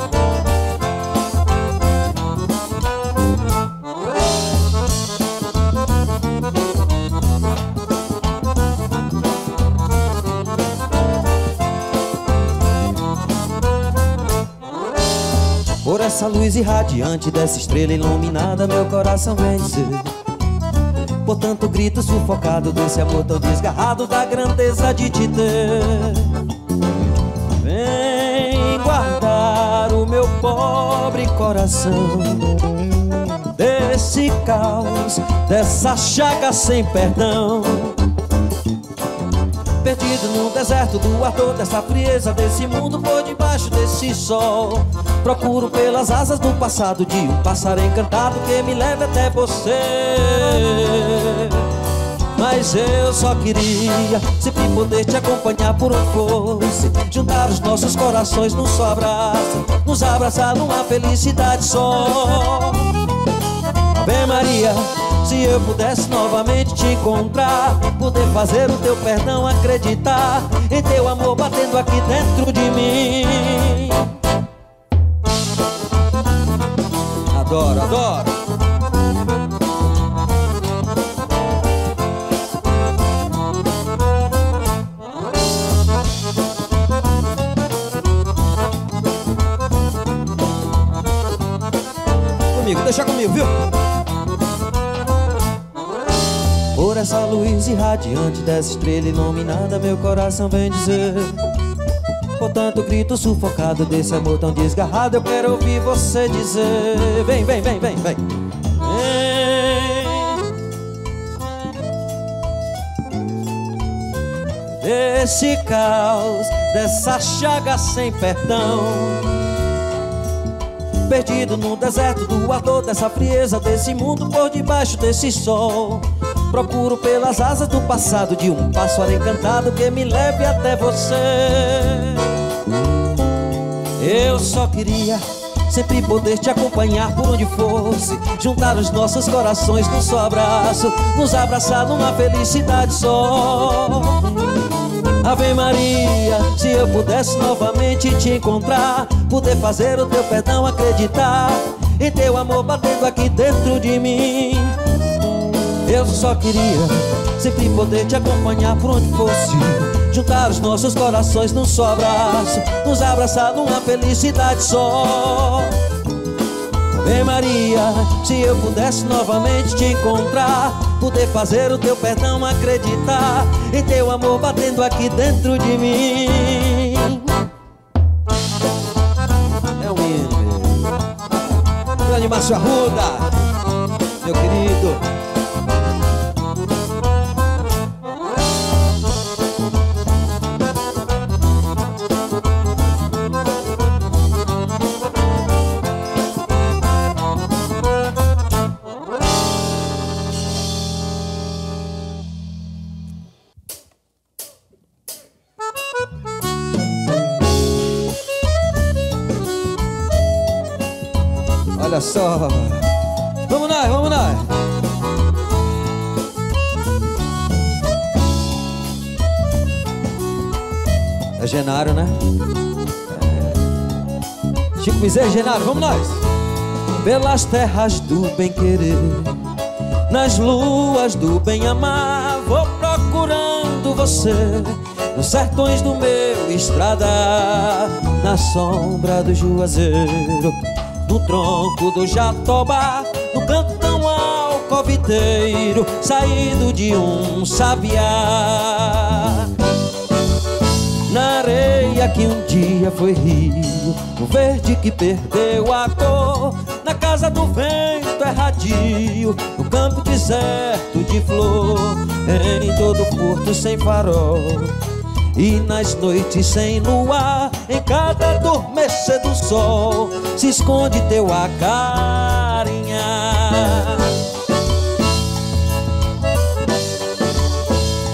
Essa luz irradiante dessa estrela iluminada Meu coração dizer Por tanto grito sufocado desse amor tão desgarrado Da grandeza de te ter Vem guardar o meu pobre coração Desse caos, dessa chaga sem perdão Perdido no deserto do ar todo Dessa frieza desse mundo por debaixo desse sol. Procuro pelas asas do passado De um pássaro encantado que me leve até você. Mas eu só queria sempre poder te acompanhar por onde fosse Juntar os nossos corações num só abraço Nos abraçar numa felicidade só. Ave Maria, se eu pudesse novamente te encontrar Poder fazer o teu perdão acreditar Em teu amor batendo aqui dentro de mim Adoro, adoro Comigo, deixa comigo, viu? Por essa luz irradiante dessa estrela iluminada Meu coração vem dizer Por tanto grito sufocado desse amor tão desgarrado Eu quero ouvir você dizer Vem, vem, vem, vem, vem. Desse caos, dessa chaga sem perdão Perdido no deserto do ardor dessa frieza Desse mundo por debaixo desse sol Procuro pelas asas do passado De um pássaro encantado que me leve até você. Eu só queria sempre poder te acompanhar por onde fosse Juntar os nossos corações num só abraço Nos abraçar numa felicidade só. Ave Maria, se eu pudesse novamente te encontrar Poder fazer o teu perdão acreditar Em teu amor batendo aqui dentro de mim Eu só queria Sempre poder te acompanhar por onde fosse. Juntar os nossos corações num só abraço Nos abraçar numa felicidade só. Vem Maria, se eu pudesse novamente te encontrar Poder fazer o teu perdão acreditar E teu amor batendo aqui dentro de mim. É um hino. Grande Márcio Arruda só. Vamos lá, vamos lá. É Genaro, né? É. Chico Bezerra, Genaro, vamos nós. Pelas terras do bem-querer, nas luas do bem-amar, vou procurando você. Nos sertões do meu estrada, na sombra do juazeiro no tronco do jatobá, no canto tão alcoviteiro, saído de um sabiá. Na areia que um dia foi rio, no verde que perdeu a cor, na casa do vento erradio, no campo deserto de flor, em todo porto sem farol. E nas noites sem luar, em cada adormecer do sol, se esconde teu acarinhar.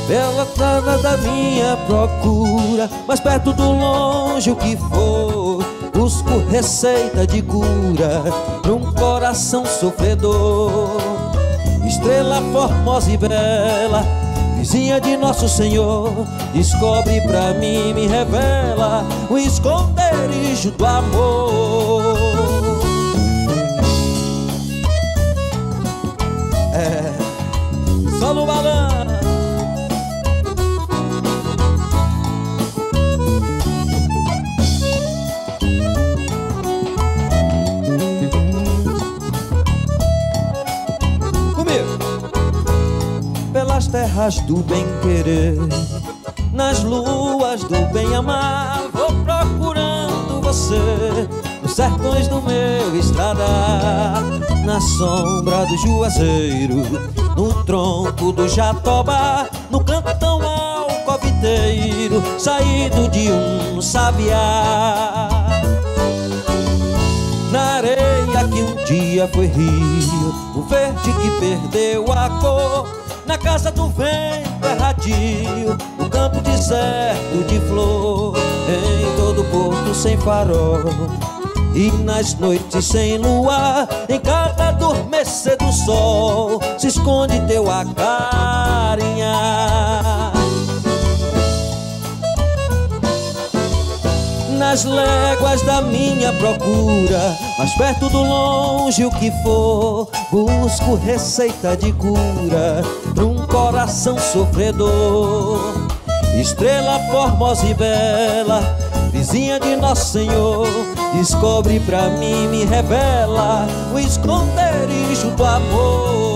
Pela estrada da minha procura, mais perto do longe o que for, busco receita de cura pra um coração sofredor. Estrela formosa e bela vizinha de nosso Senhor, descobre pra mim, me revela o esconderijo do amor. Terras do bem-querer, nas luas do bem-amar, vou procurando você, nos sertões do meu estrada, na sombra do juazeiro, no tronco do jatobá, no canto tão alcoviteiro, saído de um sabiá. Na areia que um dia foi rio, o verde que perdeu a cor do vento é radio No campo deserto de flor Em todo porto sem farol e nas noites sem luar, em cada adormecer do sol, se esconde teu acarinhar. nas léguas da minha procura, mais perto do longe o que for, busco receita de cura pra um coração sofredor. Estrela formosa e bela, vizinha de Nosso Senhor, descobre pra mim, me revela o esconderijo do amor.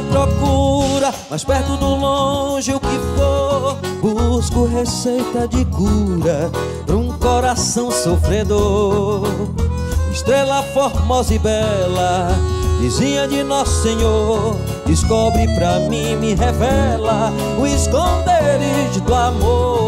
Minha procura, mais perto do longe o que for, busco receita de cura para um coração sofredor. Estrela formosa e bela, vizinha de Nosso Senhor, descobre pra mim, me revela o esconderijo do amor.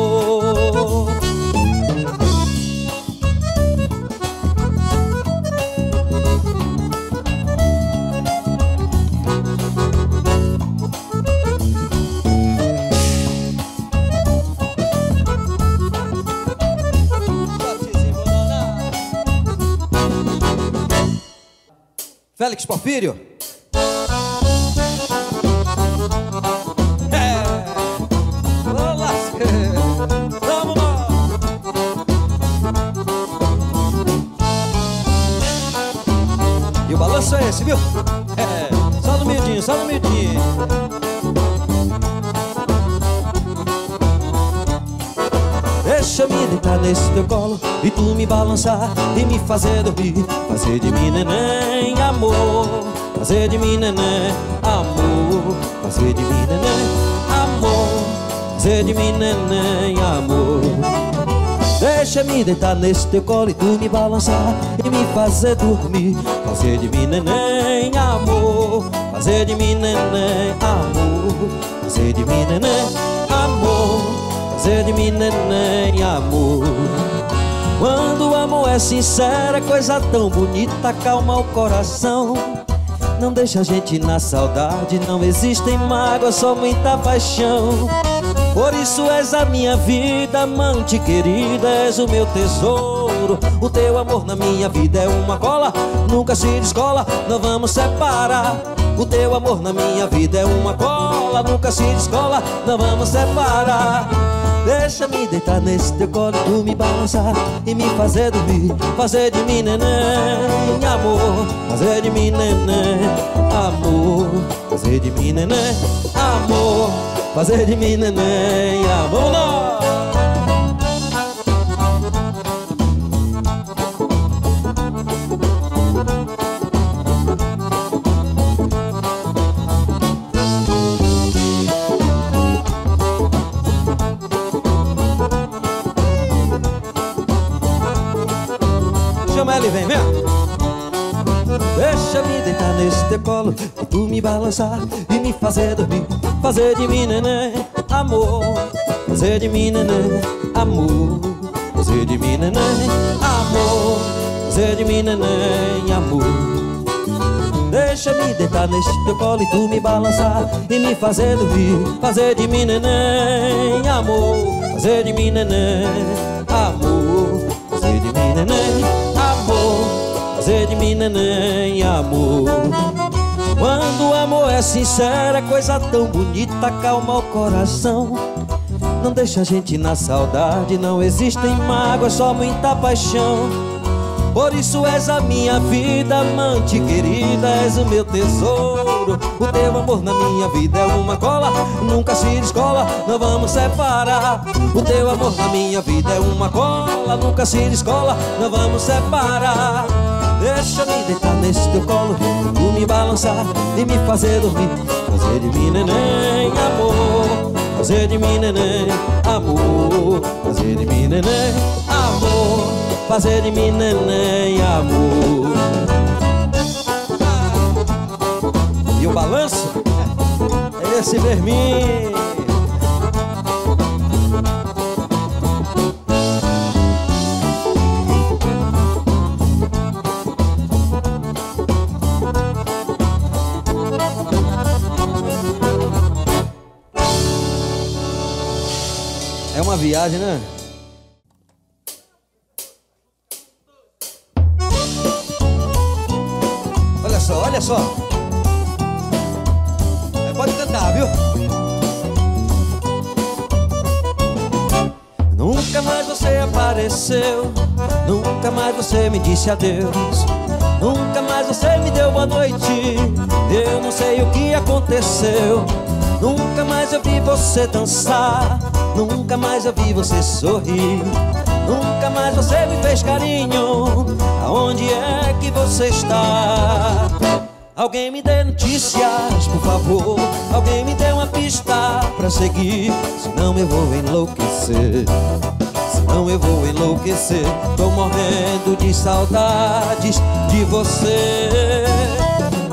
Félix Porfírio. É. E o balanço é esse, viu? É. Só no miudinho, só no miudinho. Deixa-me deitar nesse teu colo E tu me balançar e me fazer dormir. Fazer de mim neném, amor. Fazer de mim neném, amor. Fazer de mim neném, amor. Fazer de mim neném, amor. Deixa-me deitar nesse teu colo e tu me balançar E me fazer dormir. Fazer de mim neném, amor. Fazer de mim neném, amor. Fazer de mim neném, amor de mim neném amor. Quando o amor é sincero é coisa tão bonita Calma o coração. Não deixa a gente na saudade Não existem mágoas, só muita paixão. Por isso és a minha vida, amante querida És o meu tesouro. O teu amor na minha vida é uma cola Nunca se descola, não vamos separar. O teu amor na minha vida é uma cola, nunca se descola, não vamos separar. Deixa-me deitar nesse teu colo, tu me balançar e me fazer dormir, fazer de mim neném, amor, fazer de mim neném, amor, fazer de mim neném, amor, fazer de mim neném, amor. Não! vem, balançar e me fazer dormir. Fazer de mim neném, amor. Fazer de mim neném, amor. Fazer de mim neném, amor. Fazer de mim neném, amor. Deixa-me deitar nesse teu colo e tu me balançar E me fazer dormir. Fazer de mim neném, amor. Fazer de mim neném, amor. Fazer de mim neném fazer de mim neném amor Quando o amor é sincero é coisa tão bonita Calma o coração Não deixa a gente na saudade Não existem mágoas, só muita paixão por isso és a minha vida, amante querida, és o meu tesouro. O teu amor na minha vida é uma cola, nunca se descola, não vamos separar. O teu amor na minha vida é uma cola, nunca se descola, não vamos separar. Deixa-me deitar nesse teu colo Tu me balançar e me fazer dormir. Fazer de mim neném, amor. Fazer de mim neném, amor. Fazer de mim neném, amor. Fazer de mim neném, amor. E o balanço. É esse vermelho viagem, né? Olha só, olha só. É, pode cantar, viu? Nunca mais você apareceu, nunca mais você me disse adeus. Nunca mais você me deu boa noite. Eu não sei o que aconteceu. Nunca mais eu vi você dançar. Nunca mais eu vi você sorrir. Nunca mais você me fez carinho. Aonde é que você está? Alguém me dê notícias, por favor. Alguém me dê uma pista pra seguir. Senão eu vou enlouquecer. Senão eu vou enlouquecer. Tô morrendo de saudades de você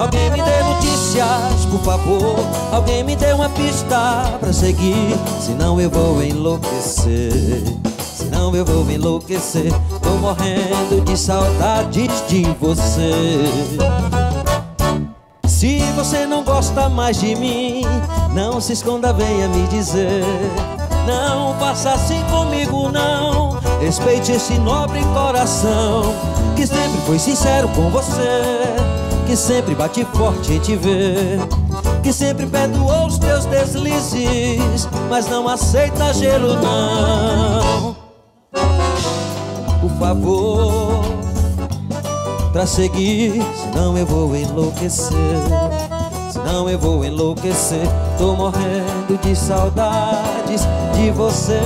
Alguém me dê notícias, por favor. Alguém me dê uma pista pra seguir. Senão eu vou enlouquecer. Senão eu vou enlouquecer. Tô morrendo de saudades de você. Se você não gosta mais de mim Não se esconda, venha me dizer. Não faça assim comigo, não. Respeite esse nobre coração Que sempre foi sincero com você que sempre bate forte em te ver. Que sempre perdoou os teus deslizes, mas não aceita gelo não. Por favor, pra seguir, senão eu vou enlouquecer. Senão eu vou enlouquecer. Tô morrendo de saudades de você.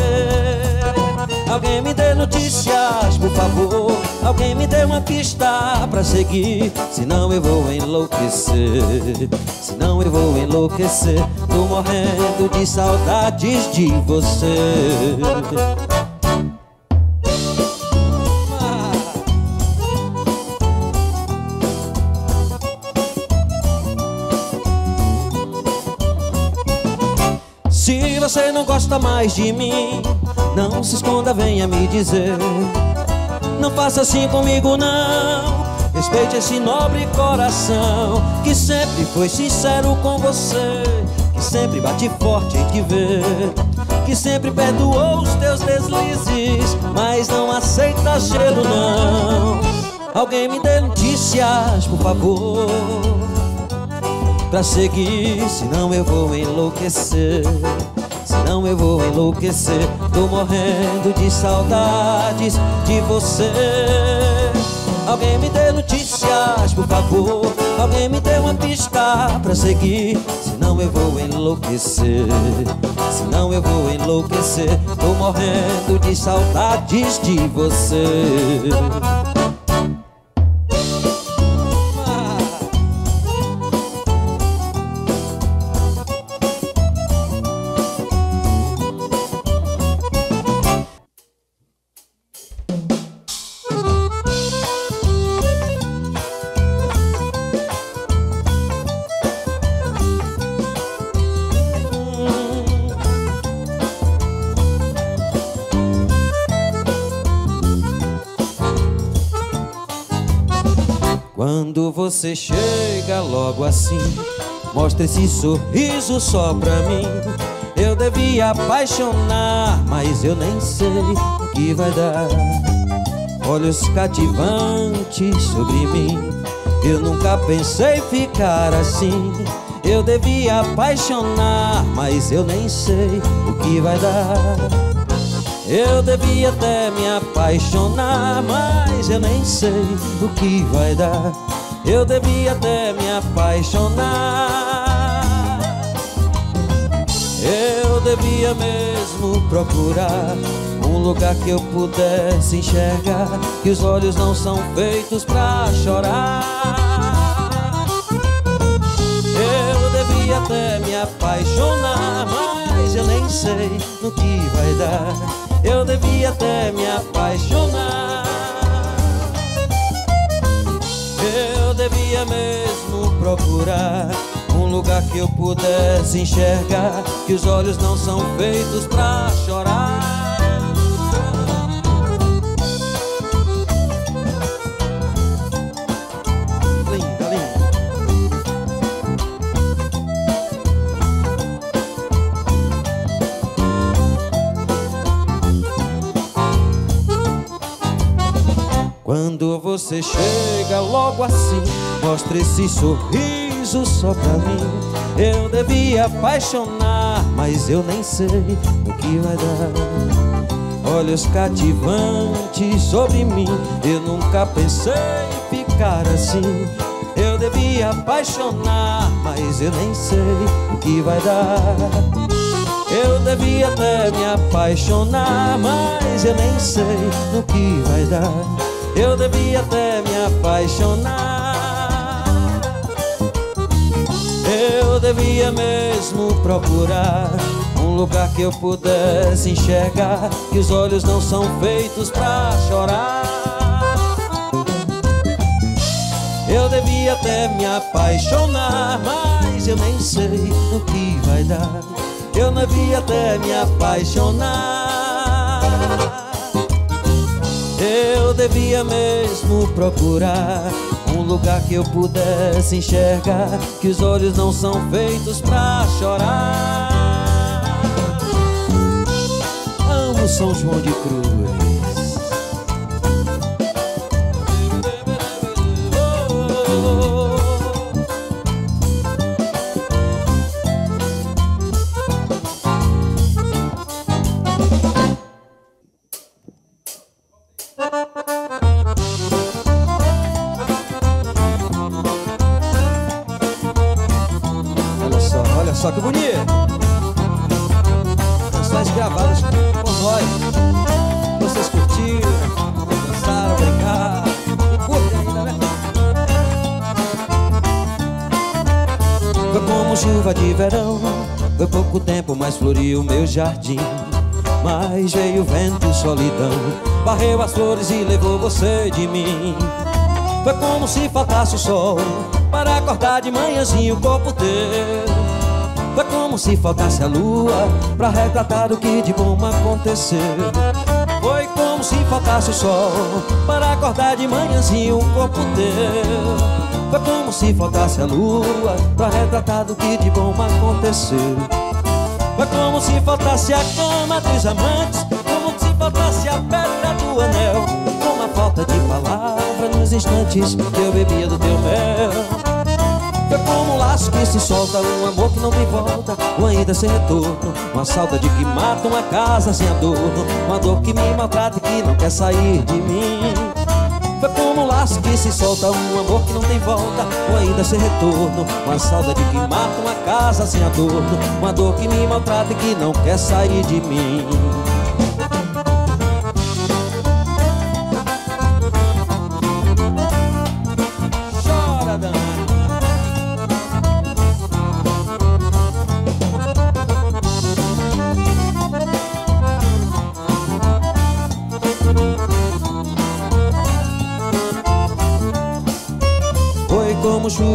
Alguém me dê notícias, por favor Alguém me dê uma pista pra seguir. Senão eu vou enlouquecer. Senão eu vou enlouquecer. Tô morrendo de saudades de você. Se você não gosta mais de mim não se esconda, venha me dizer Não faça assim comigo não. Respeite esse nobre coração Que sempre foi sincero com você Que sempre bate forte em te ver Que sempre perdoou os teus deslizes Mas não aceita gelo não. Alguém me dê notícias, por favor Pra seguir, senão eu vou enlouquecer Senão eu vou enlouquecer. Tô morrendo de saudades de você. Alguém me dê notícias, por favor. Alguém me dê uma pista pra seguir. Senão eu vou enlouquecer. Senão eu vou enlouquecer. Tô morrendo de saudades de você você chega logo assim, mostra esse sorriso só pra mim. Eu devia apaixonar, mas eu nem sei o que vai dar. Olhos cativantes sobre mim, eu nunca pensei ficar assim. Eu devia apaixonar, mas eu nem sei o que vai dar. Eu devia até me apaixonar, mas eu nem sei o que vai dar. Eu devia até me apaixonar. Eu devia mesmo procurar um lugar que eu pudesse enxergar que os olhos não são feitos pra chorar. Eu devia até me apaixonar, mas eu nem sei no que vai dar eu devia até me apaixonar. Eu devia mesmo procurar um lugar que eu pudesse enxergar que os olhos não são feitos pra chorar. Quando você chega logo assim, mostra esse sorriso só pra mim. Eu devia apaixonar, mas eu nem sei o que vai dar. Olhos cativantes sobre mim, eu nunca pensei em ficar assim. Eu devia apaixonar, mas eu nem sei o que vai dar. Eu devia até me apaixonar, mas eu nem sei no que vai dar. Eu devia até me apaixonar. Eu devia mesmo procurar Um lugar que eu pudesse enxergar Que os olhos não são feitos pra chorar. Eu devia até me apaixonar Mas eu nem sei o que vai dar. Eu devia até me apaixonar devia mesmo procurar um lugar que eu pudesse enxergar que os olhos não são feitos pra chorar. Amo São João de Cruz. Jardim. Mas veio vento, solidão. Varreu as flores e levou você de mim. Foi como se faltasse o sol para acordar de manhãzinho o corpo teu. Foi como se faltasse a lua para retratar o que de bom aconteceu. Foi como se faltasse o sol para acordar de manhãzinho o corpo teu. Foi como se faltasse a lua para retratar o que de bom aconteceu. Foi como se faltasse a cama dos amantes, como se faltasse a pedra do anel, como a falta de palavra nos instantes que eu bebia do teu mel. Foi como um laço que se solta, um amor que não tem volta, uma ida sem retorno, uma saudade que mata uma casa sem adorno, uma dor que me maltrata e que não quer sair de mim. Como um laço que se solta, um amor que não tem volta, uma ida sem retorno, uma saudade que mata uma casa sem adorno, uma dor que me maltrata e que não quer sair de mim.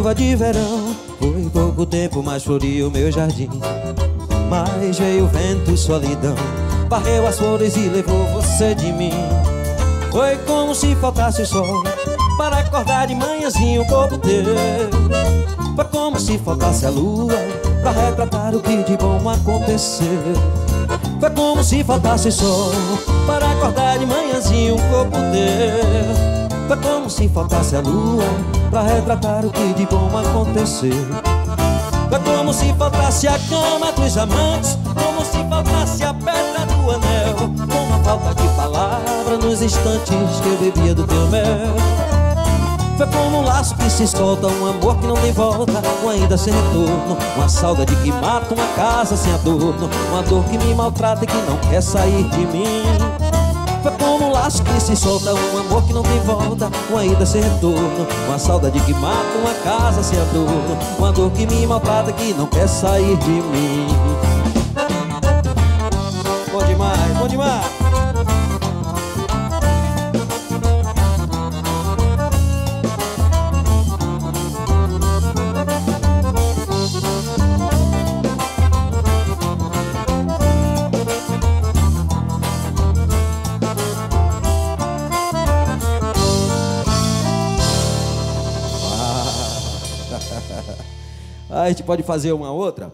Chuva de verão. Foi pouco tempo, mas floriu meu jardim. Mas veio vento, solidão. Varreu as flores e levou você de mim. Foi como se faltasse o sol Para acordar de manhãzinho o corpo teu. Foi como se faltasse a lua Pra retratar o que de bom aconteceu. Foi como se faltasse sol Para acordar de manhãzinho o corpo teu foi como se faltasse a lua Pra retratar o que de bom aconteceu Foi como se faltasse a cama dos amantes Como se faltasse a pedra do anel Com a falta de palavra nos instantes que eu bebia do teu mel foi como um laço que se solta, um amor que não tem volta, uma ida sem retorno, uma saudade que mata uma casa sem adorno, uma dor que me maltrata e que não quer sair de mim. Foi como um laço que se solta Um amor que não tem volta Uma ida sem retorno Uma saudade que mata Uma casa sem adorno Uma dor que me maltrata Que não quer sair de mim a gente pode fazer uma outra?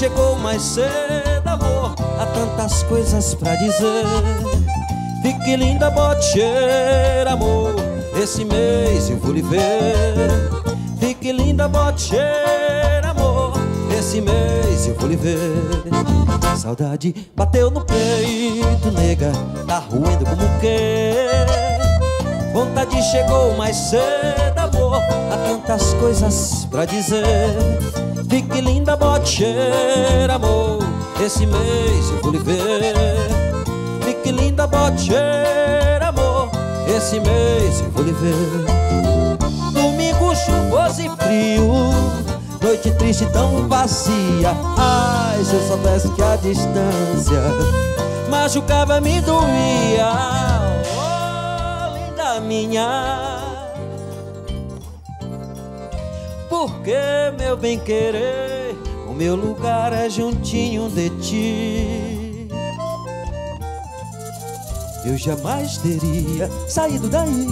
Chegou mais cedo, amor, há tantas coisas pra dizer. Fique linda, boteira, amor, esse mês eu vou lhe ver. Fique linda, boteira, amor, esse mês eu vou lhe ver. Saudade bateu no peito, nega, tá roendo como que Vontade chegou mais cedo, amor. Há tantas coisas pra dizer Fique linda, boteira, amor Esse mês eu vou lhe ver. Fique linda, boteira, amor Esse mês eu vou lhe ver. Domingo chuvoso e frio Noite triste tão vazia. Ai, se eu soubesse que a distância Machucava, me doía. Minha. Porque, meu bem querer, o meu lugar é juntinho de ti. Eu jamais teria saído daí.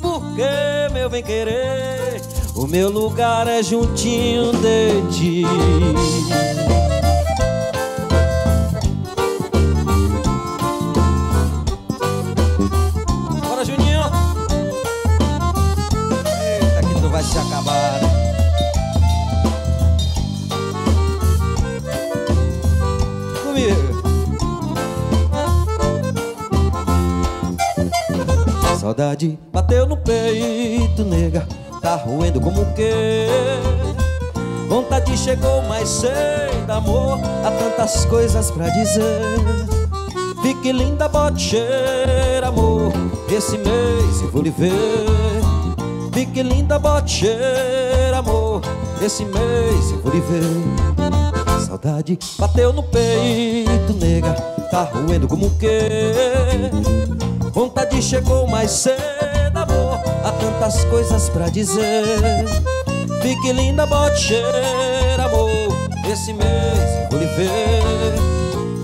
Porque, meu bem querer, O meu lugar é juntinho de ti. Saudade Bateu no peito, nega, tá roendo como o quê? Vontade chegou mais cedo, amor, há tantas coisas pra dizer. Fique linda, bote cheiro, amor, esse mês eu vou lhe ver. Fique linda, bote cheiro, amor, esse mês eu vou lhe ver. Saudade bateu no peito, nega, tá roendo como o quê? Vontade chegou mais cedo, amor, há tantas coisas pra dizer. Fique linda, bote cheiro, amor, esse mês vou lhe ver.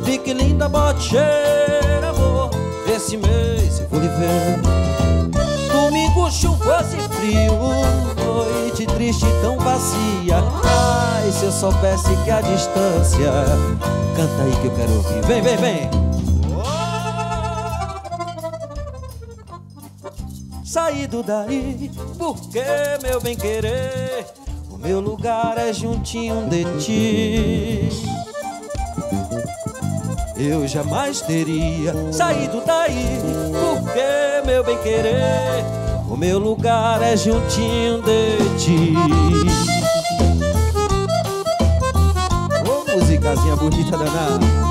Fique linda, bote cheiro, amor, esse mês vou lhe ver. Domingo chuvoso e frio, noite triste tão vazia. Ai, se eu soubesse que a distância, canta aí que eu quero ouvir. Vem, vem, vem. Saído daí, porque meu bem querer, o meu lugar é juntinho de ti. Eu jamais teria saído daí, porque meu bem querer, o meu lugar é juntinho de ti. Ô, musicazinha bonita danada.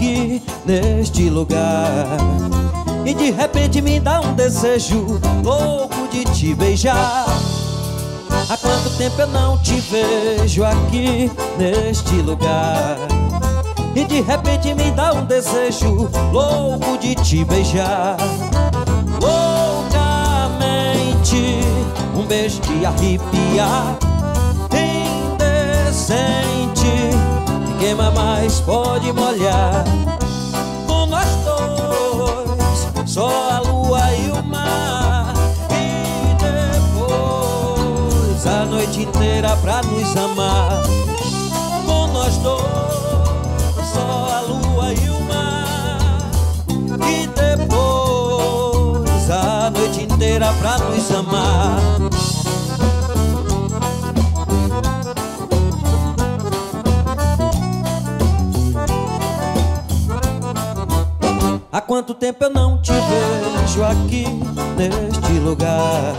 Aqui neste lugar. E de repente me dá um desejo louco de te beijar. Há quanto tempo eu não te vejo aqui neste lugar? E de repente me dá um desejo louco de te beijar. Loucamente, um beijo de arrepiar Indecente, queima mais pode molhar. Com nós dois, só a lua e o mar. E depois a noite inteira pra nos amar. Com nós dois, só a lua e o mar. E depois a noite inteira pra nos amar quanto tempo eu não te vejo aqui neste lugar.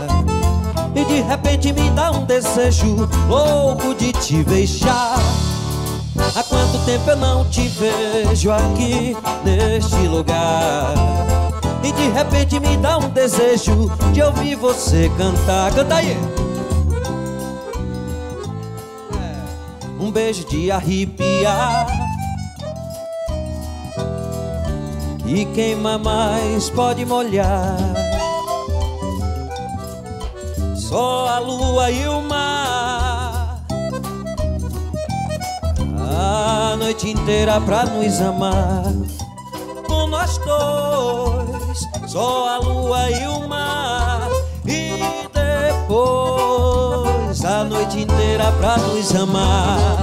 E de repente me dá um desejo louco de te beijar. Há quanto tempo eu não te vejo aqui neste lugar? E de repente me dá um desejo de ouvir você cantar. Canta aí! Um beijo de arrepiar E queima mais pode molhar. Só a lua e o mar. A noite inteira pra nos amar. Com nós dois Só a lua e o mar. E depois A noite inteira pra nos amar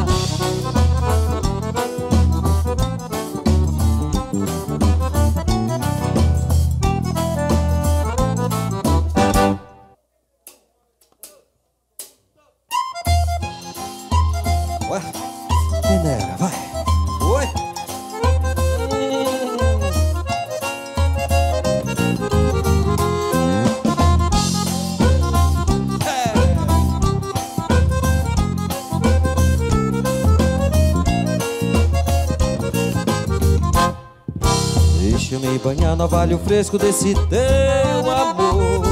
Valho fresco desse teu amor.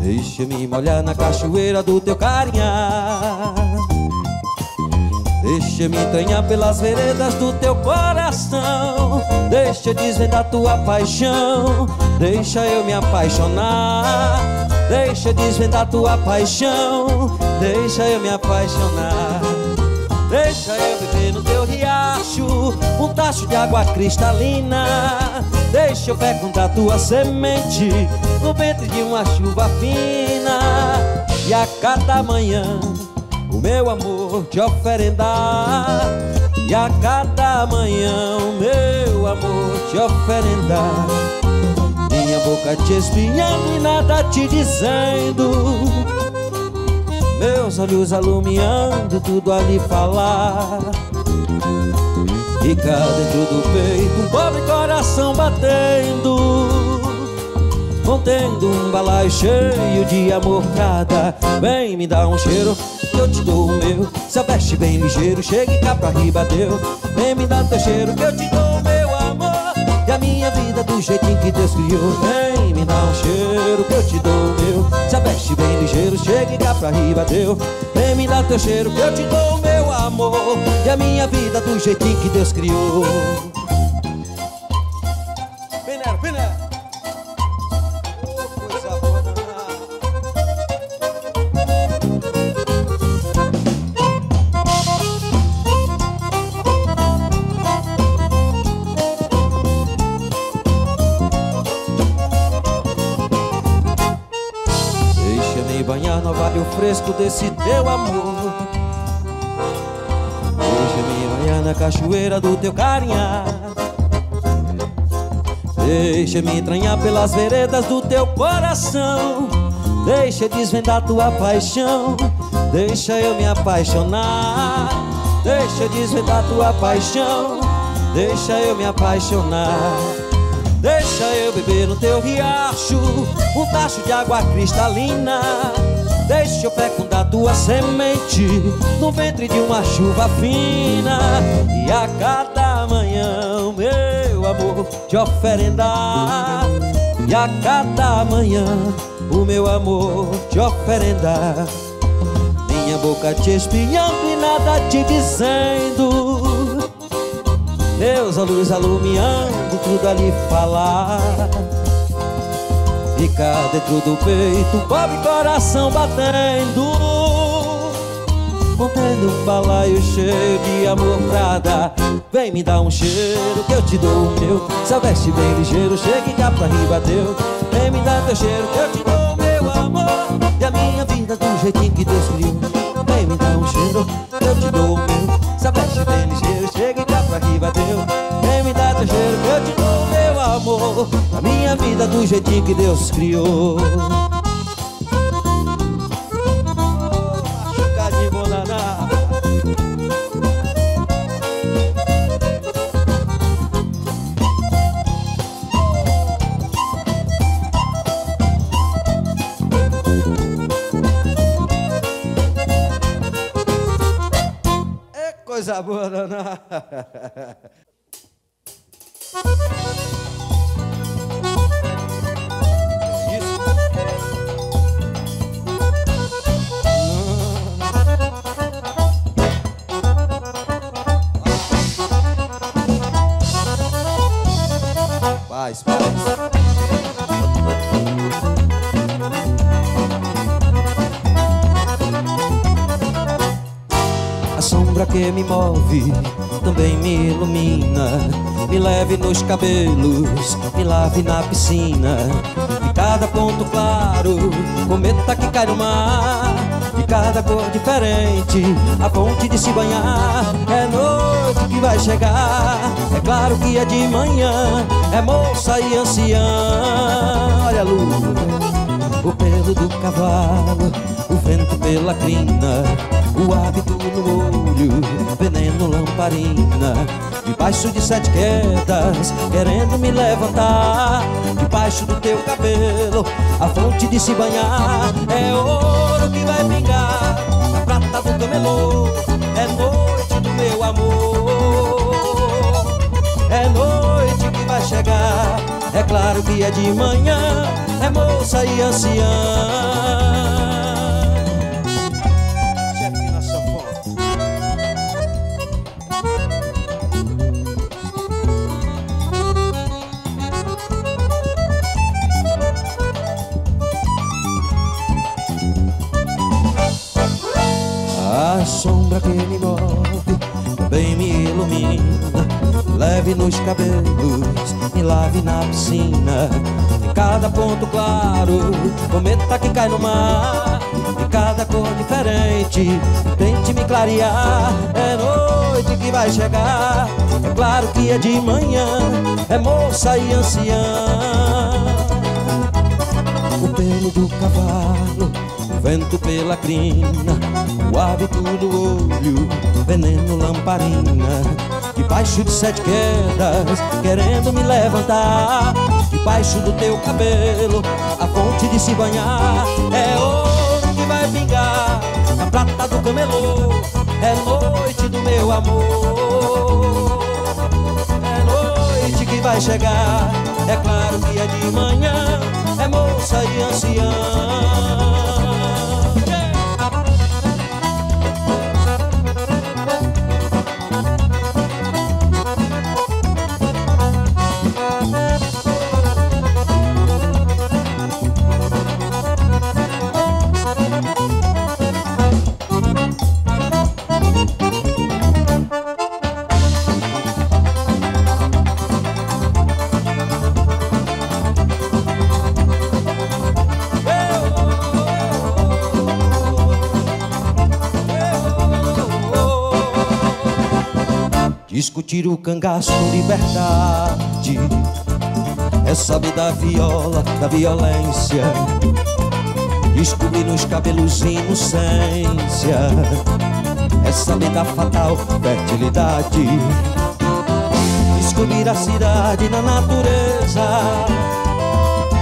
Deixa-me molhar na cachoeira do teu carinhar. Deixa-me entranhar pelas veredas do teu coração. Deixa desvendar tua paixão. Deixa eu me apaixonar. Deixa desvendar tua paixão. Deixa eu me apaixonar. Deixa eu beber no teu riacho Um tacho de água cristalina Deixa eu fecundar tua semente No ventre de uma chuva fina. E a cada manhã o meu amor te oferendar E a cada manhã o meu amor te oferendar Minha boca te espinhando e nada te dizendo. Meus olhos alumiando, tudo ali falar Cá dentro do peito um pobre coração batendo Contendo um balaio cheio de amor. Cada Vem me dá um cheiro que eu te dou o meu. Se a veste bem ligeiro, chegue cá pra riba deu Vem me dá teu cheiro que eu te dou o meu amor. E a minha vida do jeitinho que Deus criou. Vem me dá um cheiro que eu te dou o meu. Se a veste bem ligeiro, chegue cá pra riba deu Vem me dá teu cheiro que eu te dou o meu amor E a minha vida do jeitinho que Deus criou. Fresco desse teu amor. Deixa-me banhar cachoeira do teu carinhar. Deixa-me entranhar pelas veredas do teu coração. Deixa desvendar tua paixão. Deixa eu me apaixonar. Deixa desvendar tua paixão. Deixa eu me apaixonar. Deixa eu beber no teu riacho Um tacho de água cristalina. Deixa eu fecundar tua semente No ventre de uma chuva fina E a cada manhã meu amor te oferendar E a cada manhã o meu amor te oferendar Minha boca te espinhando e nada te dizendo. Meus olhos alumiando, tudo ali falar. Fica dentro do peito, pobre coração batendo Um balaio cheio de amor pra dar. Vem me dar um cheiro que eu te dou o meu. Se veste bem ligeiro, chegue cá pra riba teu Vem me dar teu cheiro que eu te dou o meu amor. E a minha vida do jeitinho que Deus criou. Vem me dar um cheiro que eu te dou o meu. Se veste bem ligeiro, chegue cá pra riba teu Vem me dar teu cheiro que eu te dou o meu amor. A minha vida do jeitinho que Deus criou coisa boa danada. Paz, paz. Sombra que me move também me ilumina. Me leve nos cabelos, me lave na piscina. De cada ponto claro, cometa que cai no mar. De cada cor diferente, a fonte de se banhar. É noite que vai chegar, é claro que é de manhã. É moça e anciã, olha a lua o pelo do cavalo, o vento pela crina, o hábito no olho, veneno lamparina. Debaixo de sete quedas, querendo me levantar, debaixo do teu cabelo, a fonte de se banhar é ouro que vai pingar, a prata do camelô, é noite do meu amor, é noite que vai chegar. É claro que é de manhã, é moça e anciã. Leve nos cabelos Me lave na piscina. Em cada ponto claro Cometa que cai no mar. De cada cor diferente Tente me clarear. É noite que vai chegar É claro que é de manhã É moça e anciã. O pelo do cavalo vento pela crina, o hábito do olho, veneno lamparina. Debaixo de sete quedas, querendo me levantar. Debaixo do teu cabelo, a fonte de se banhar. É ouro que vai pingar na prata do camelô. É noite do meu amor. É noite que vai chegar. É claro que é de manhã, é moça e anciã. Discutir o cangaço com liberdade. É saber da viola, da violência. Descobrir nos cabelos inocência. É saber da fatal fertilidade. Descobrir a cidade na natureza.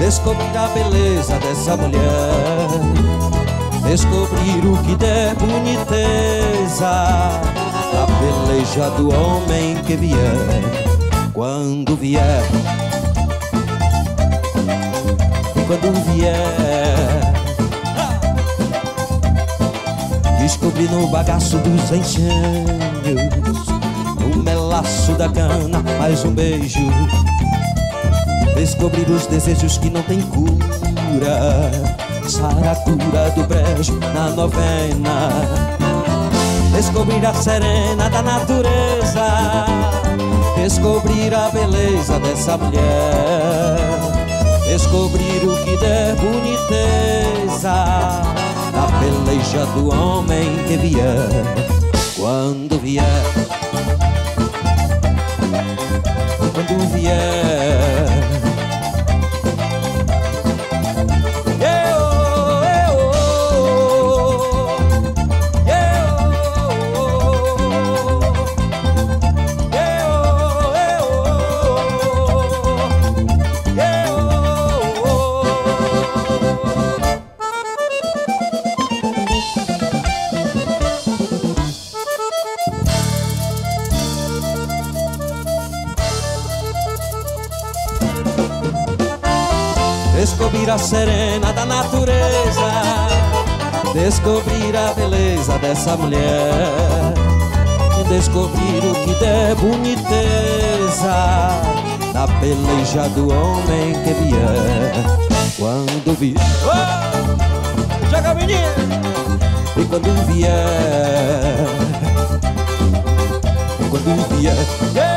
Descobrir a beleza dessa mulher. Descobrir o que der boniteza a peleja do homem que vier, quando vier, quando vier, descobri no bagaço dos encheios, no melaço da cana, mais um beijo, descobrir os desejos que não tem cura, saracura do brejo na novena Descobrir a serena da natureza Descobrir a beleza dessa mulher Descobrir o que der boniteza Da peleja do homem que vier Quando vier Quando vier Descobrir a beleza dessa mulher. Descobrir o que der boniteza Na peleja do homem que vier. Quando vier oh! E quando vier. Quando vier. eu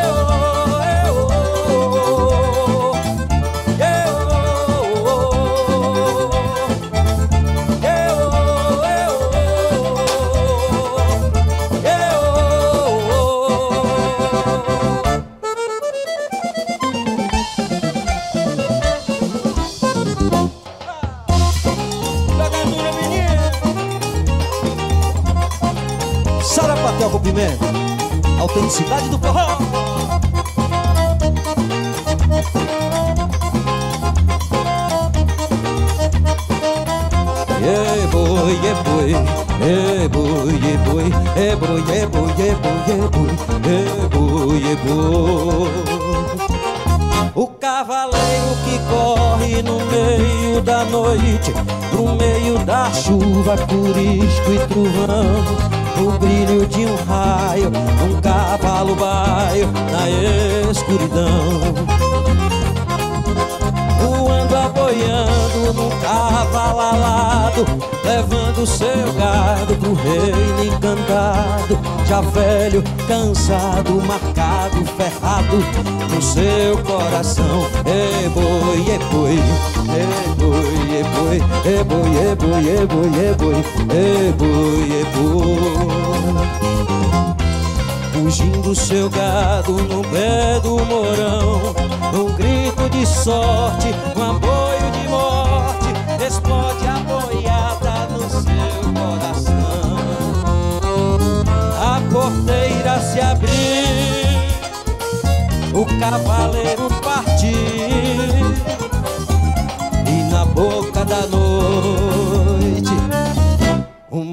Cidade do forró. Yeah, boy, yeah, boy Yeah, boy, yeah, boy Yeah, O cavaleiro que corre no meio da noite no meio da chuva, curisco e trovão no brilho de um raio, um cavalo baio na escuridão voando, aboiando num cavalo alado, levando seu gado pro reino encantado. Já velho, cansado, marcado, ferrado no seu coração. E boi, e boi, e boi, e boi, e boi, e boi, e boi, e boi, e boi, e boi. Fugindo seu gado no pé do morão Um grito de sorte, um aboio de morte Explode a boiada no seu coração A porteira se abriu O cavaleiro partiu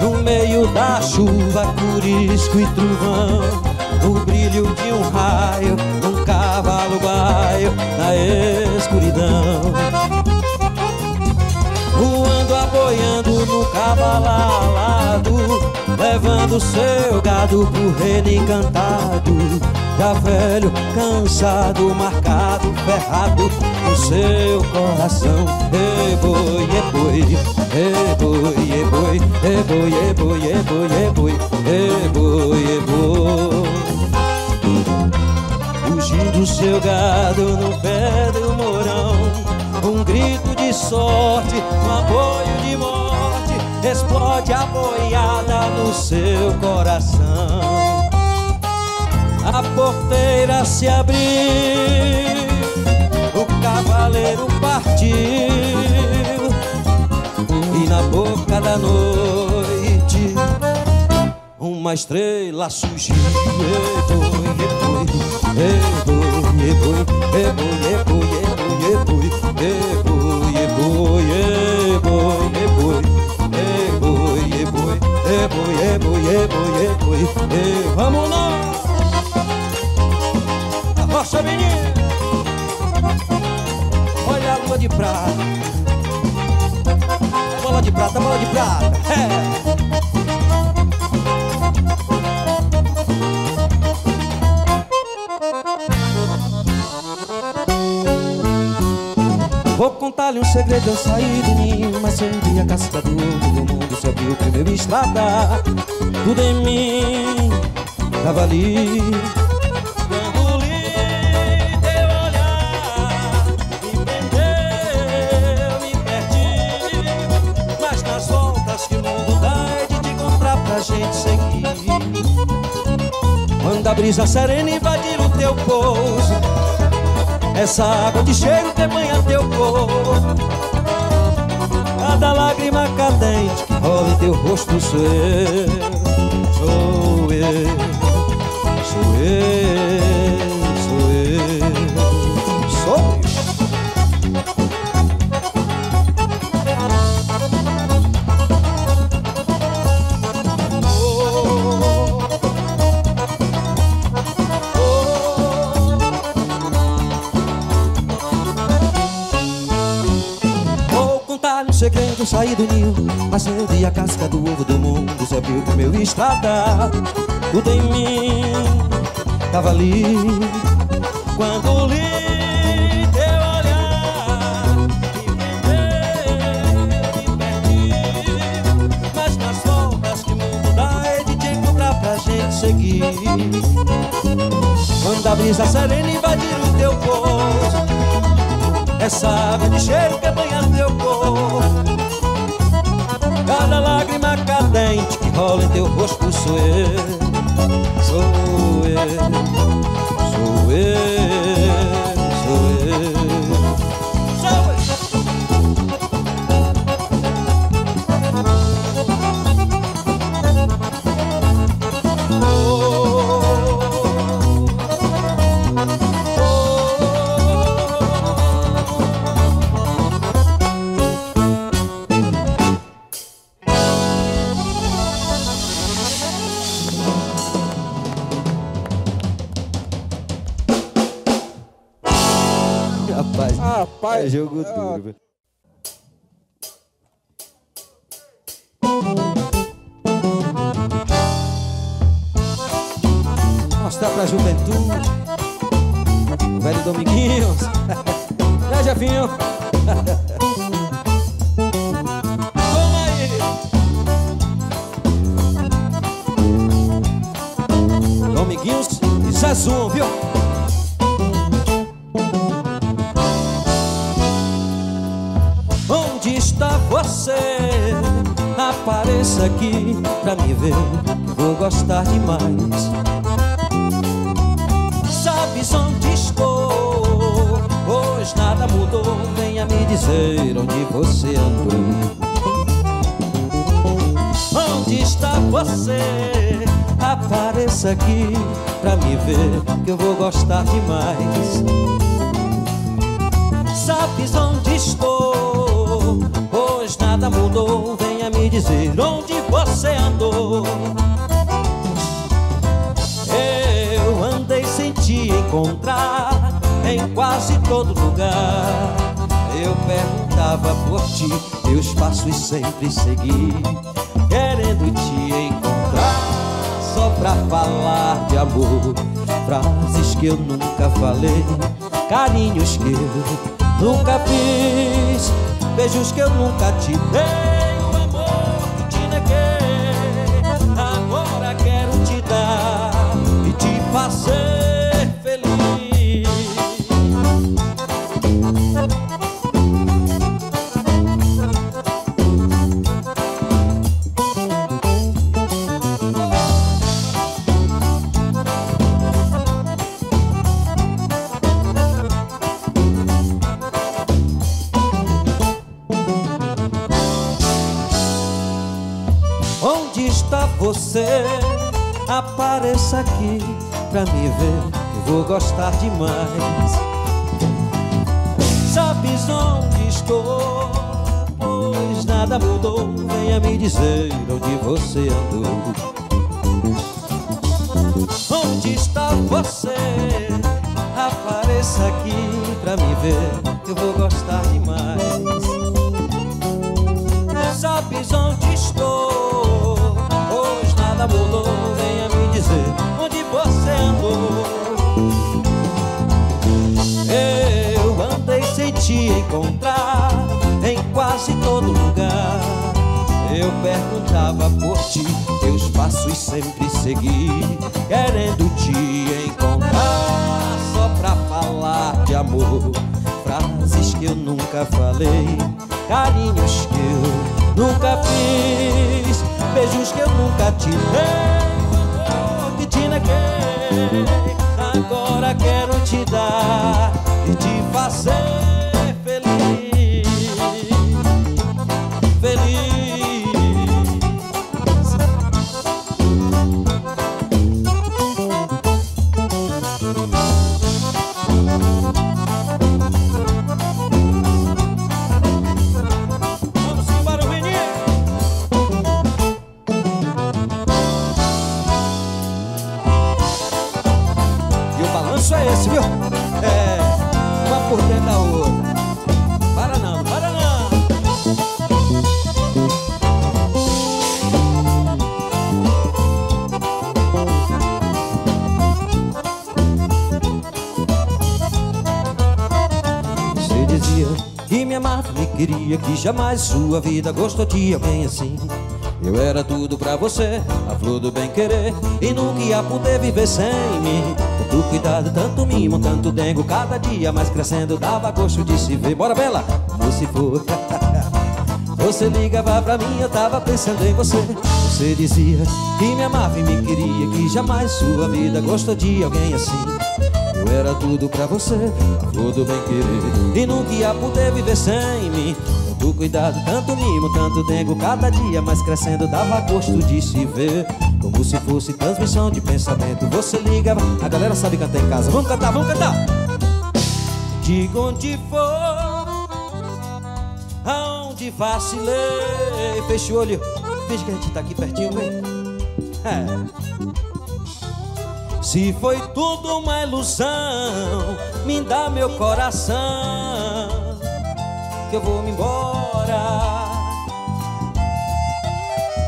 no meio da chuva, curisco e trovão, o brilho de um raio, um cavalo baio na escuridão. Voando, aboiando no cavalo alado, levando seu gado pro reino encantado já velho, cansado, marcado, ferrado no seu coração. E boi, e boi, e boi, e boi, e boi, e boi, e boi, e boi, e boi, e boi. Fugindo seu gado no pé do morão, um grito de sorte, um apoio de morte, explode a boiada no seu coração a porteira se abriu, cavaleiro partiu, e na boca da noite uma estrela surgiu. Eboi, eboi, eboi, eboi, de prata Bola de prata, bola de prata é. Vou contar-lhe um segredo, eu saí do ninho Mas um dia casca do do mundo se abriu primeiro estrada Tudo em mim tava ali Quando a brisa serena invadir o teu pouso. Essa água de cheiro que banha teu corpo. Cada lágrima cadente que rola em teu rosto sou eu. Sou eu, sou eu, saí do ninho Mas a casca do ovo do mundo Se abriu pro meu estrada. Tudo em mim Tava ali. Quando li teu olhar Me me perdi Mas nas voltas que mundo dá É de te encontrar pra gente seguir Quando da brisa serena invadir o teu corpo Essa água de cheiro que banha teu corpo Cada lágrima cadente que rola em teu rosto sou eu. Sou eu, sou eu. Rapaz, é jogo ah. Duro. Que eu nunca falei, carinhos que eu nunca fiz beijos que eu nunca te dei, apareça aqui pra me ver, vou gostar demais. Sabes onde estou? Pois nada mudou, venha me dizer onde você andou. Onde está você? Apareça aqui pra me ver, eu vou gostar demais. Sabes onde estou? nada mudou perguntava por ti Teus passos sempre segui Querendo te encontrar Só pra falar de amor Frases que eu nunca falei Carinhos que eu nunca fiz Beijos que eu nunca te dei que te neguei Agora quero te dar E te fazer jamais sua vida gostou de alguém assim? Eu era tudo pra você, a flor do bem querer E nunca ia poder viver sem mim. Tanto cuidado, tanto mimo, tanto dengo Cada dia mais crescendo, dava gosto de se ver. Bora, Bela! Se for. Você ligava pra mim, eu tava pensando em você. Você dizia que me amava e me queria Que jamais sua vida gostou de alguém assim. Eu era tudo pra você, a flor do bem querer E nunca ia poder viver sem mim Tanto cuidado, tanto mimo, tanto dengo Cada dia mais crescendo dava gosto de se ver. Como se fosse transmissão de pensamento Você ligava, a galera sabe cantar em casa. Vamos cantar, vamos cantar! Diga onde for Aonde vacilei Fecha o olho, finge que a gente tá aqui pertinho, vem. É. Se foi tudo uma ilusão, me dá meu coração, que eu vou me embora.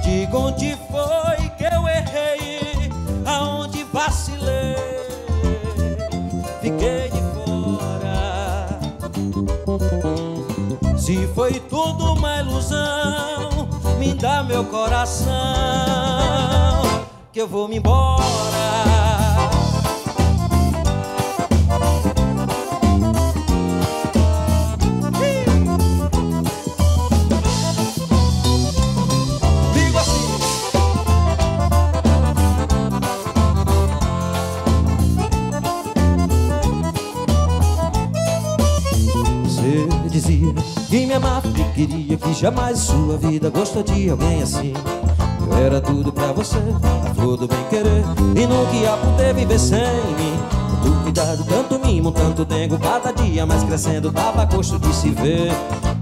Diga onde foi que eu errei, aonde vacilei, fiquei de fora. Se foi tudo uma ilusão, me dá meu coração, que eu vou me embora. Jamais sua vida gostou de alguém assim. Eu era tudo pra você, a flor do bem querer. E nunca ia poder viver sem mim. Tanto cuidado, tanto mimo, tanto dengo. Cada dia mais crescendo, dava gosto de se ver.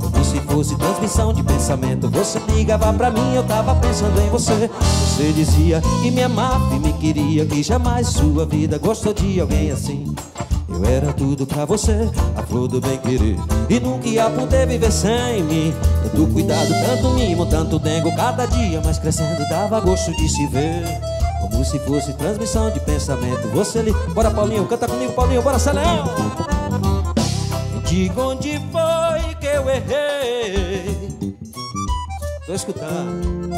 Como se fosse transmissão de pensamento. Você ligava pra mim, eu tava pensando em você. Você dizia que me amava e me queria Que jamais sua vida gostou de alguém assim. Eu era tudo pra você, a flor do bem querer. E nunca ia poder viver sem mim Tanto cuidado, tanto mimo, tanto dengo Cada dia mais crescendo dava gosto de se ver. Como se fosse transmissão de pensamento. Você ali, bora Paulinho, canta comigo Paulinho, bora Celão. Diga onde foi que eu errei. Tô escutando.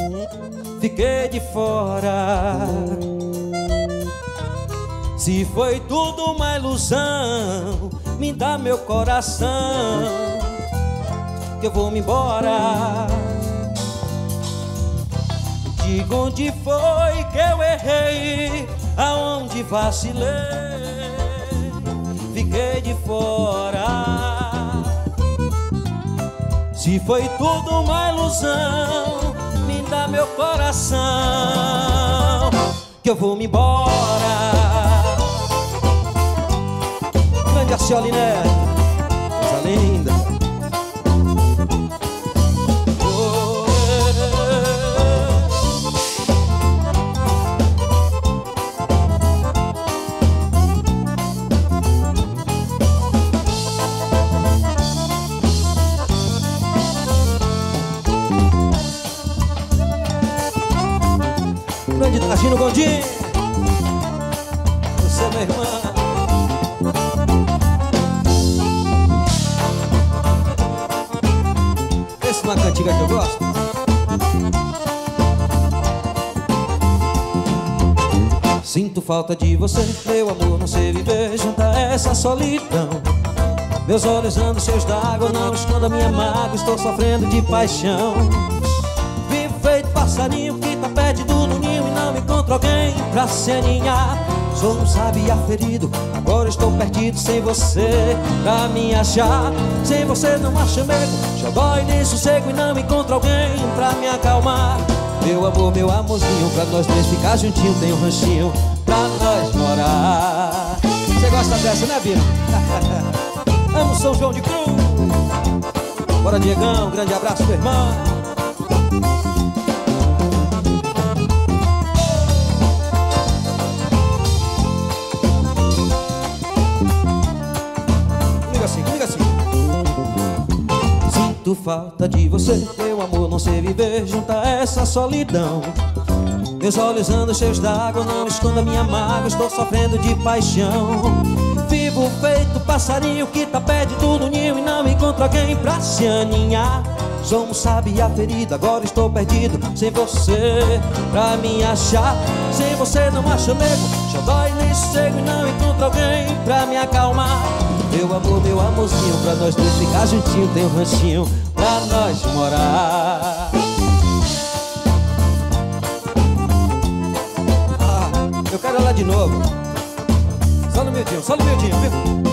Fiquei de fora. Se foi tudo uma ilusão, me dá meu coração, que eu vou me embora. Diga onde foi que eu errei, aonde vacilei, fiquei de fora. Se foi tudo uma ilusão, me dá meu coração, que eu vou me embora grande Arcioli Neto Coisa linda Trajino Gondim Você, minha irmã uma cantiga que eu gosto? Sinto falta de você, meu amor, não sei viver junto a essa solidão. Meus olhos andam cheios d'água, não escondo a minha mágoa, estou sofrendo de paixão. Vivo feito passarinho que tá perdido no ninho e não encontro alguém pra se aninhar Sou um sabia ferido, agora estou perdido sem você pra me achar. Sem você não acho já dói nem sossego e não encontro alguém pra me acalmar. Meu amor, meu amorzinho, pra nós dois ficar juntinho tem um ranchinho pra nós morar. Você gosta dessa, né, Bira? Amo São João de Cruz. Bora, Diegão, grande abraço, meu irmão falta de você, meu amor, não sei viver junto a essa solidão. Meus olhos andam cheios d'água, não esconda minha mágoa, estou sofrendo de paixão. Vivo feito passarinho que tá perdido no ninho e não encontro alguém pra se aninhar. Sou um sabia ferido, agora estou perdido Sem você pra me achar Sem você não acho nego dói nem cego e não encontro alguém pra me acalmar Meu amor, meu amorzinho Pra nós dois ficar juntinho Tem um ranchinho pra nós morar Ah, eu quero ela de novo Só no miudinho, só no miudinho, viu?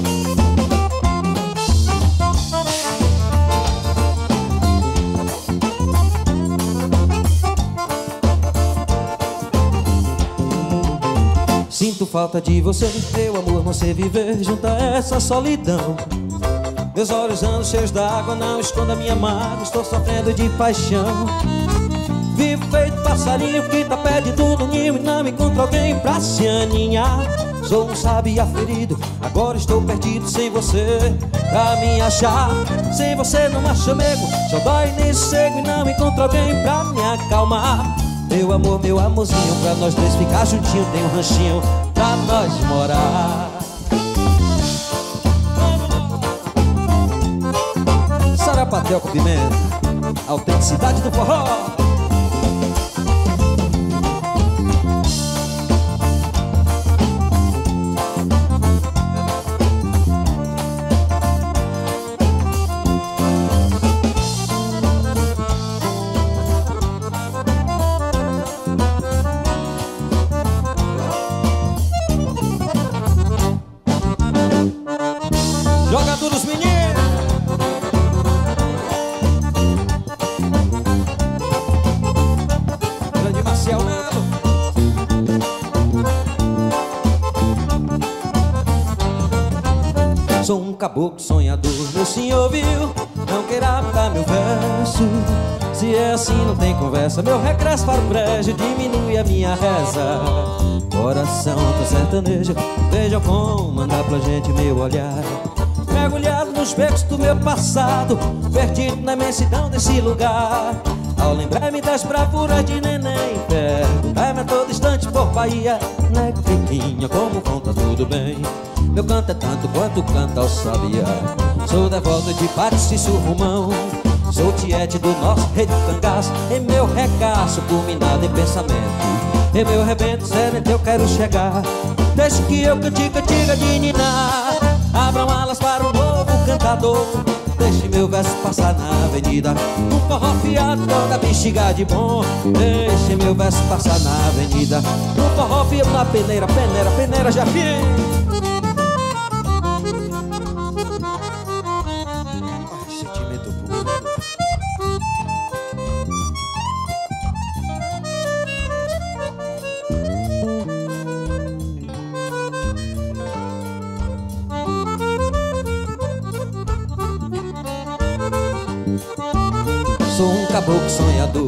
Sinto falta de você, meu amor, sei viver junto a essa solidão. Meus olhos andam cheios d'água, não esconda minha mágoa, estou sofrendo de paixão. Vivo feito passarinho que tá perdido no ninho e não encontro alguém pra se aninhar. Sou um sabia ferido, agora estou perdido sem você pra me achar. Sem você não acho mesmo, só dói nesse cego e não encontro alguém pra me acalmar. Meu amor, meu amorzinho, pra nós dois ficar juntinho Tem um ranchinho pra nós morar Pimenta Autenticidade do forró conversa Meu regresso para o prédio diminui a minha reza. Coração do sertanejo Veja como mandar pra gente meu olhar. Mergulhado nos becos do meu passado Perdido na imensidão desse lugar. Ao lembrar-me das bravuras de neném Perguntar-me a todo instante por Bahia. Né, como conta tudo bem? Meu canto é tanto quanto canta o sabia Sou devoto de Patrici Surrumão Sou tiete do nosso rei de cangás Em meu regaço culminado em pensamento. Em meu rebento sereno eu quero chegar. Deixe que eu cante, cantiga de ninar. Abram alas para um novo cantador. Deixe meu verso passar na avenida. Um forró fiado toda bexiga de bom. Deixe meu verso passar na avenida. Um forró fiado na peneira, peneira, peneira, já vi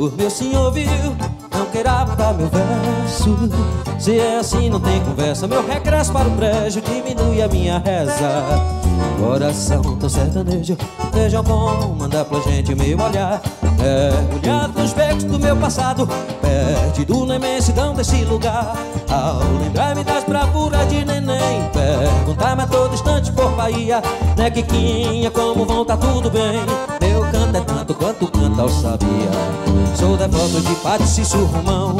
sonhador Meu senhor viu, não queira mudar meu verso. Se é assim não tem conversa. Meu regresso para o prédio diminui a minha reza. Coração tão sertanejo Veja bom, mandar pra gente meu olhar. Mergulhado nos becos do meu passado Perdido na imensidão desse lugar. Ao lembrar-me das bravuras de neném Perguntar-me a todo instante por Bahia Né Quiquinha, como vão, tá tudo bem Meu canto é tanto quanto canta o sabia Sou devoto de Padre Romão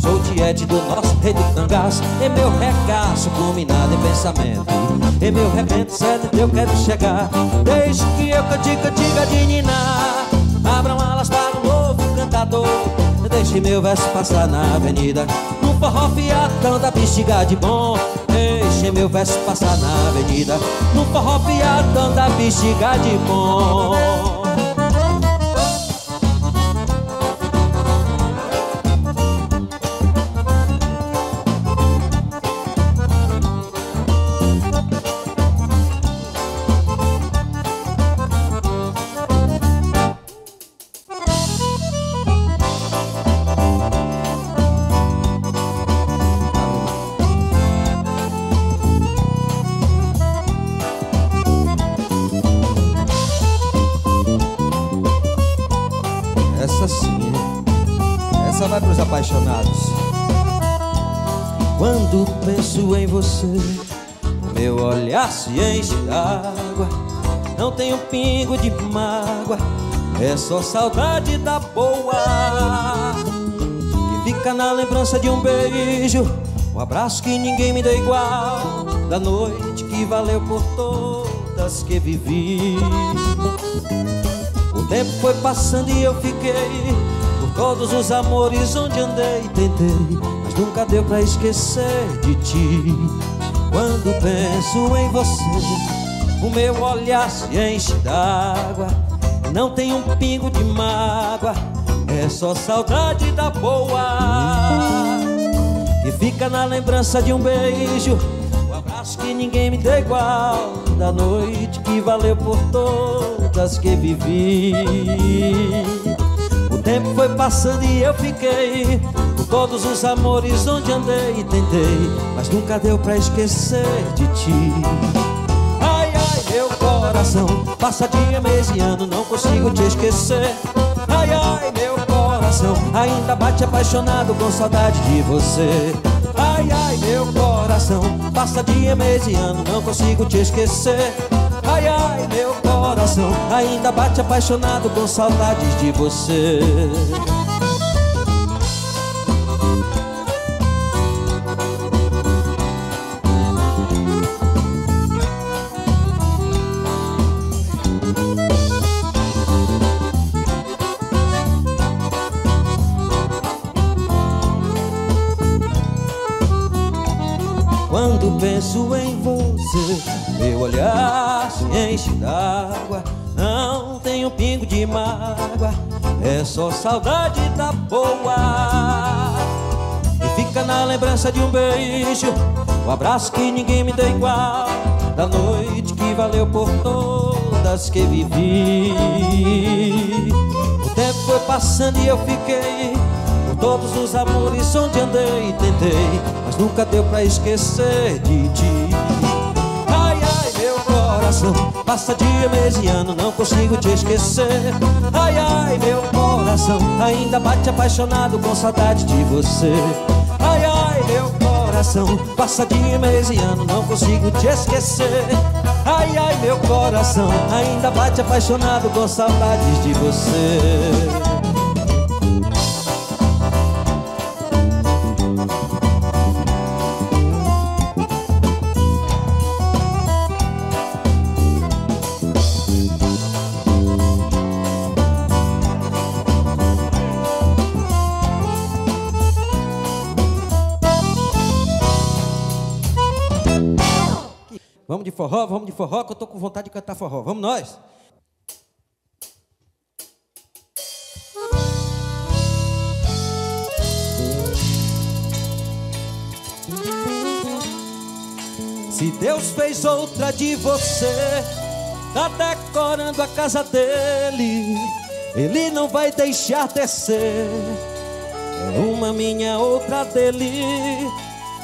Sou tiete do nosso rei do cangás. E meu regaço culminado em pensamento E meu rebento certo eu quero chegar. Desde que eu cantiga, diga de ninar Abram alas para um novo cantador Deixe meu verso passar na avenida. No forró fiatão da bexiga de bom Deixe meu verso passar na avenida. No forró fiatão da bexiga de bom se enche d'água Não tenho pingo de mágoa. É só saudade da boa. Que fica na lembrança de um beijo. Um abraço que ninguém me deu igual. Da noite que valeu por todas que vivi. O tempo foi passando e eu fiquei. Por todos os amores onde andei tentei Mas nunca deu pra esquecer de ti Quando penso em você O meu olhar se enche d'água não tem um pingo de mágoa, é só saudade da boa. Que fica na lembrança de um beijo, um abraço que ninguém me deu igual, da noite que valeu por todas que vivi. O tempo foi passando e eu fiquei todos os amores onde andei e tentei, mas nunca deu pra esquecer de ti. Meu coração Passa dia, mês e ano, não consigo te esquecer. Ai, ai, meu coração Ainda bate apaixonado com saudade de você. Ai, ai, meu coração Passa dia, mês e ano, não consigo te esquecer. Ai, ai, meu coração Ainda bate apaixonado com saudades de você saudade da boa. E fica na lembrança de um beijo Um abraço que ninguém me deu igual Da noite que valeu por todas que vivi. O tempo foi passando e eu fiquei Todos os amores onde andei e tentei Mas nunca deu pra esquecer de ti coração Passa dia, mês e ano, não consigo te esquecer. Ai, ai, meu coração Ainda bate apaixonado com saudade de você. Ai, ai, meu coração Passa dia, mês e ano, não consigo te esquecer. Ai, ai, meu coração Ainda bate apaixonado com saudades de você de forró, vamos de forró, que eu tô com vontade de cantar forró. Vamos nós? Se Deus fez outra de você, tá decorando a casa dele, ele não vai deixar descer. É uma minha, outra dele.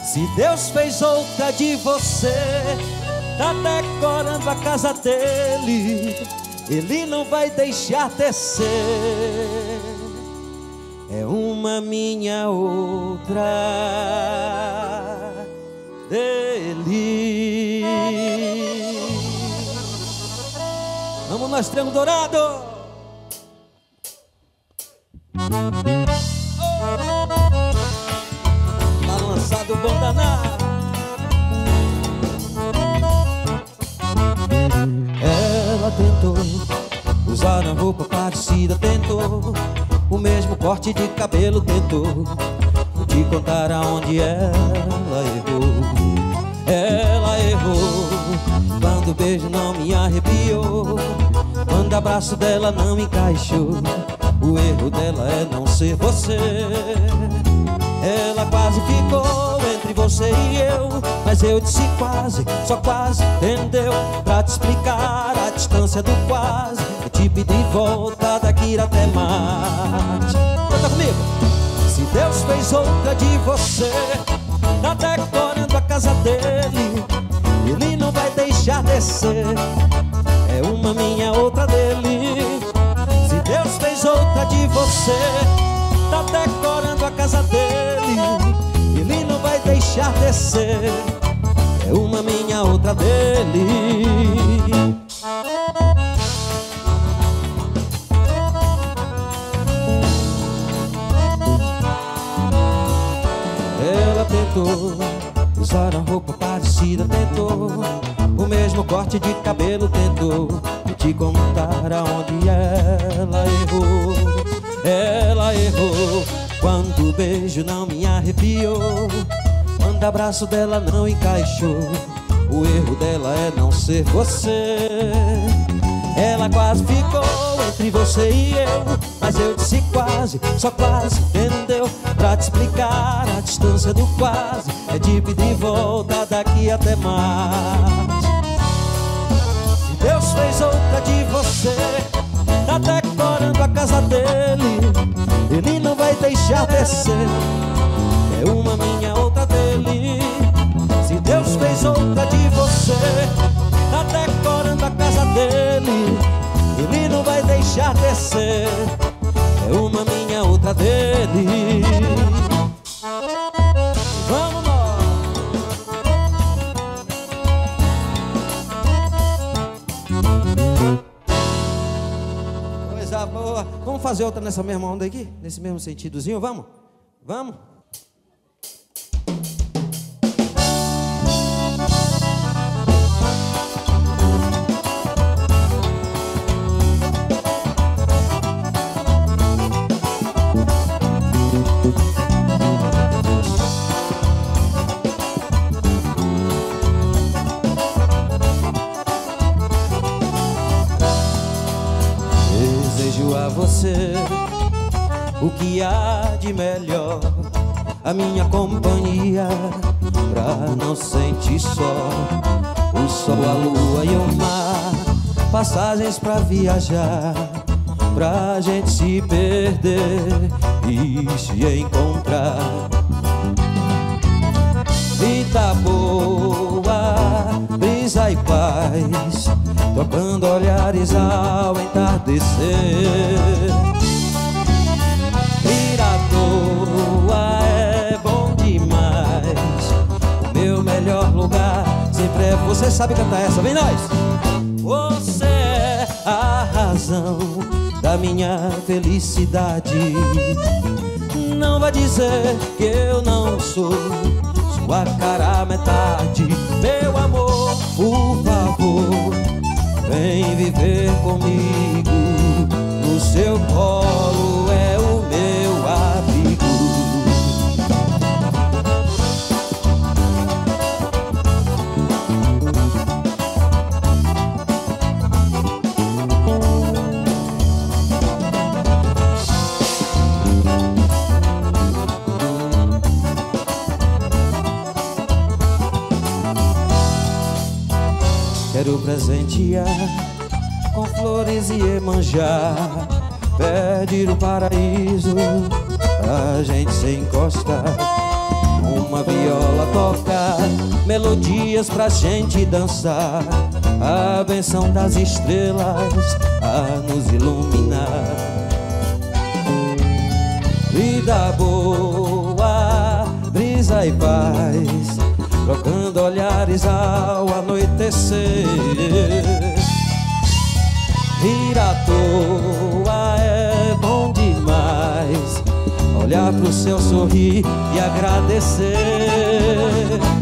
Se Deus fez outra de você, Tá decorando a casa dele Ele não vai deixar descer É uma minha outra dele. Vamos nós, Triângulo Dourado. Balançado bom danado Ela tentou usar uma roupa parecida, tentou o mesmo corte de cabelo, tentou te contar aonde ela errou. Ela errou quando o beijo não me arrepiou, quando o abraço dela não encaixou. O erro dela é não ser você. Ela quase ficou entre você e eu Mas eu disse quase, só quase, entendeu? Pra te explicar a distância do quase Eu te pedi volta daqui até mais Canta comigo! Se Deus fez outra de você Tá decorando a casa dele Ele não vai deixar descer É uma minha, outra dele Se Deus fez outra de você Tá decorando casa dele Ele não vai deixar descer É uma minha, outra dele. Ela tentou usar uma roupa parecida, tentou O mesmo corte de cabelo, tentou te contar aonde ela errou. Ela errou. Quando o beijo não me arrepiou. Quando abraço dela não encaixou. O erro dela é não ser você. Ela quase ficou entre você e eu. Mas eu disse quase, só quase, entendeu? Pra te explicar a distância do quase. É de pedir volta daqui até mais. Deus fez outra de você Tá decorando a casa dele. Ele não vai deixar descer É uma minha, outra dele. Se Deus fez outra de você Tá decorando a casa dele Ele não vai deixar descer É uma minha, outra dele Boa Vamos fazer outra nessa mesma onda aqui? Nesse mesmo sentidozinho, vamos? Vamos? Você o que há de melhor, a minha companhia pra não sentir só o sol, a lua e o mar, passagens pra viajar, pra gente se perder e se encontrar. Vida boa, brisa e paz Tocando olhares ao entardecer Ir à toa é bom demais. O meu melhor lugar sempre é você. Sabe cantar essa, vem nós! Você é a razão da minha felicidade. Não vai dizer que eu não sou sua cara metade. Meu amor, por favor Vem viver comigo. No seu colo é o com flores e emanjar Pedir o paraíso pra gente se encostar Uma viola tocar, melodias pra gente dançar A benção das estrelas a nos iluminar. Vida boa, brisa e paz trocando olhares ao anoitecer. Rir à toa é bom demais, olhar pro seu sorrir e agradecer.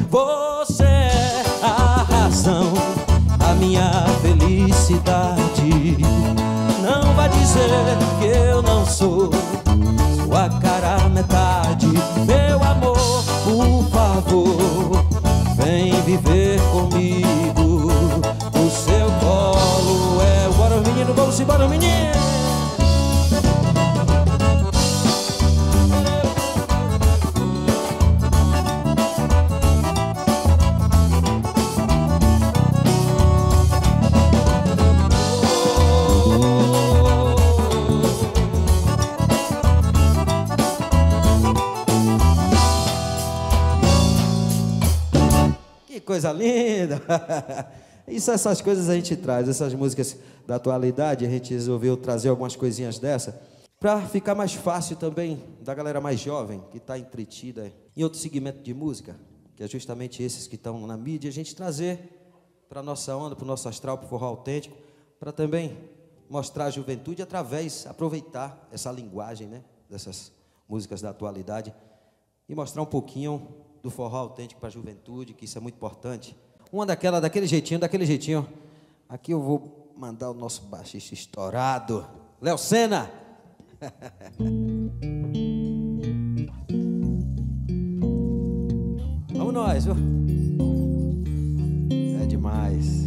Você é a razão da minha felicidade. Não vai dizer que eu não sou sua cara metade, meu amor, por favor Vem viver comigo. O seu colo é Bora menino, vamos embora menino coisa linda. Isso, essas coisas a gente traz, essas músicas da atualidade, a gente resolveu trazer algumas coisinhas dessa para ficar mais fácil também da galera mais jovem que está entretida em outro segmento de música, que é justamente esses que estão na mídia, a gente trazer para a nossa onda, para o nosso astral, para o forró autêntico, para também mostrar a juventude através, aproveitar essa linguagem né, dessas músicas da atualidade e mostrar um pouquinho do forró autêntico para a juventude, que isso é muito importante. Uma daquela, daquele jeitinho, daquele jeitinho. Aqui eu vou mandar o nosso baixista estourado, Léo Sena. Vamos nós, viu? É demais.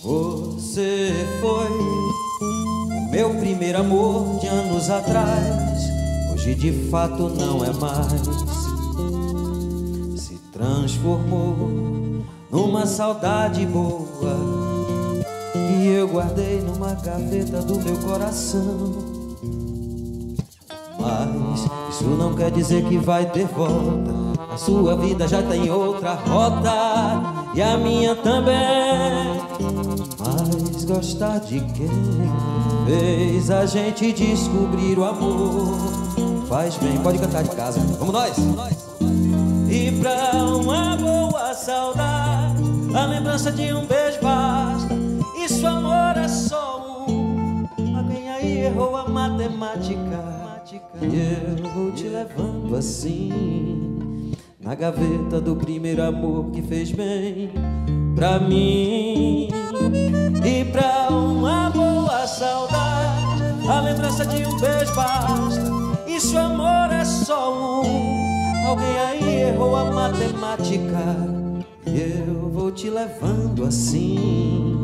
Você meu primeiro amor de anos atrás. Hoje de fato não é mais. Se transformou numa saudade boa que eu guardei numa gaveta do meu coração. Mas isso não quer dizer que vai ter volta. A sua vida já tem outra rota e a minha também. Gostar de quem fez a gente descobrir o amor faz bem. Pode cantar de casa. Vamos nós. E pra uma boa saudade, a lembrança de um beijo basta. Isso amor é só um. Alguém aí errou a matemática. E eu vou te levando assim na gaveta do primeiro amor que fez bem pra mim e pra uma boa saudade. A lembrança de um beijo basta. Isso amor é só um. Alguém aí errou a matemática. E eu vou te levando assim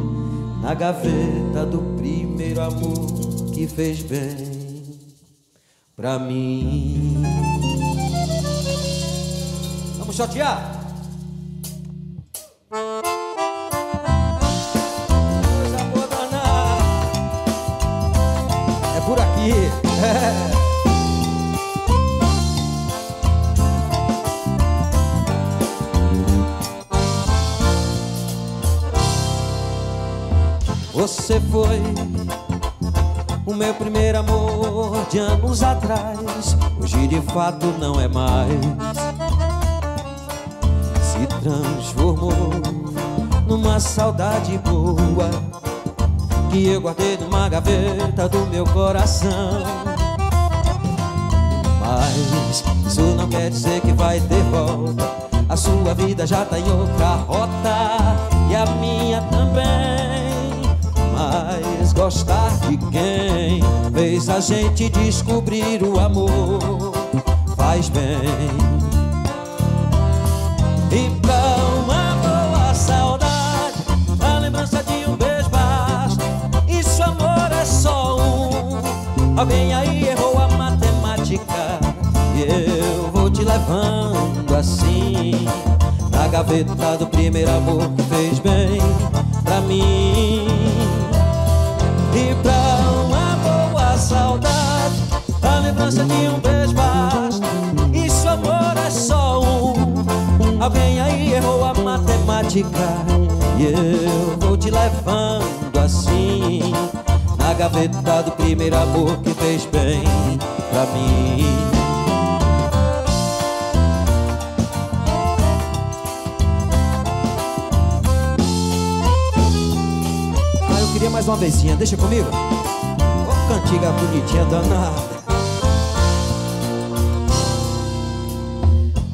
na gaveta do primeiro amor que fez bem pra mim. Vamos chatear? Você foi o meu primeiro amor de anos atrás, hoje de fato não é mais. Se transformou numa saudade boa que eu guardei numa gaveta do meu coração. Mas isso não quer dizer que vai ter volta. A sua vida já tá em outra rota e a minha também gostar de quem fez a gente descobrir o amor faz bem. E pra uma boa saudade, a lembrança de um beijo basta. Isso amor é só um. Alguém aí errou a matemática e eu vou te levando assim na gaveta do primeiro amor que fez bem pra mim. E pra uma boa saudade A lembrança de um beijo basta. Isso amor é só um. Alguém aí errou a matemática. E eu vou te levando assim Na gaveta do primeiro amor que fez bem pra mim mais uma vezinha, deixa comigo. Ô oh, cantiga bonitinha danada.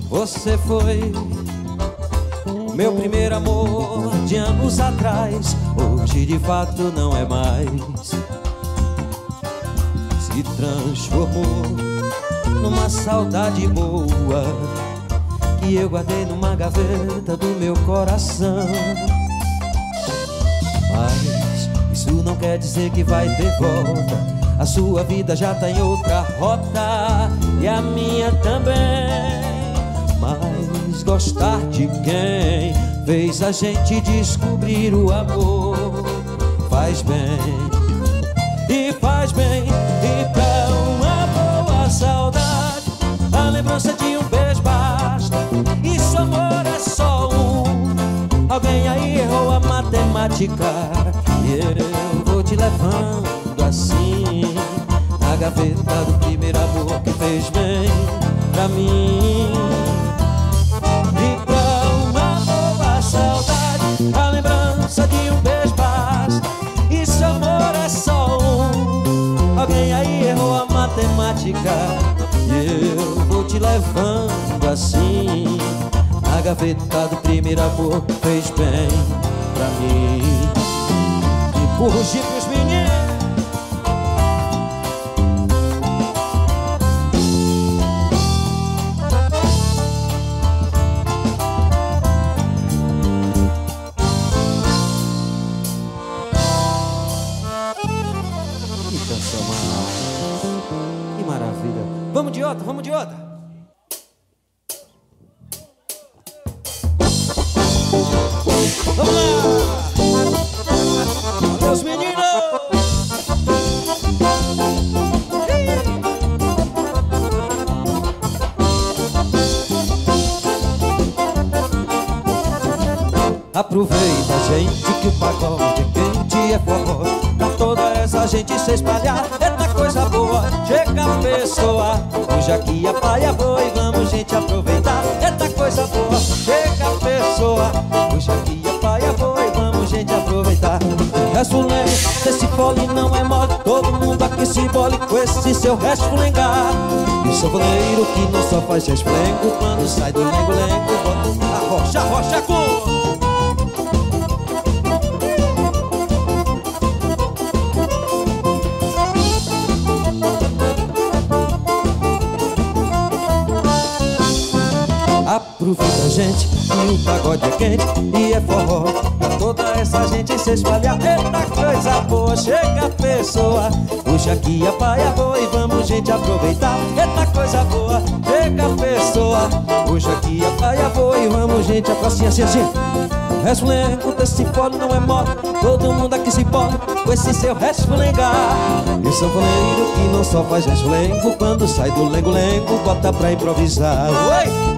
Você foi meu primeiro amor de anos atrás. Hoje de fato não é mais. Se transformou numa saudade boa que eu guardei numa gaveta do meu coração. Mas quer dizer que vai ter volta. A sua vida já tá em outra rota e a minha também. Mas gostar de quem fez a gente descobrir o amor faz bem e faz bem. E pra uma boa saudade, a lembrança de um beijo basta. Isso amor é só um. Alguém aí errou a matemática E eu vou te levando assim. Na gaveta do primeiro amor que fez bem pra mim. E pra uma boa saudade A lembrança de um beijo basta Isso amor é só um Alguém aí poética E eu vou te levando assim. A gaveta do primeiro amor fez bem pra mim. Empurra o jipe Hoje aqui a praia boa e vamos gente aproveitar. Eita coisa boa, chega a pessoa. Hoje aqui a praia boa e vamos gente aproveitar. Resto leve, esse fole não é mole. Todo mundo aqui se embole com esse seu resto lengar E o sanfoneiro que não só faz resplengo Quando sai do lengo-lengo Bota a rocha, rocha com gente, e o pagode é quente e é forró. Pra toda essa gente se espalhar Eita coisa boa, chega a pessoa. Puxa aqui a paia boa e vamos gente aproveitar. Eita coisa boa, chega a pessoa. Puxa aqui a paia boa e vamos gente aproveitar assim, assim, assim Resfulengo desse polo não é mole. Todo mundo aqui se pode com esse seu resfulengar E sanfoneiro que não só faz resfulengo Quando sai do lengo-lengo bota pra improvisar. Oi!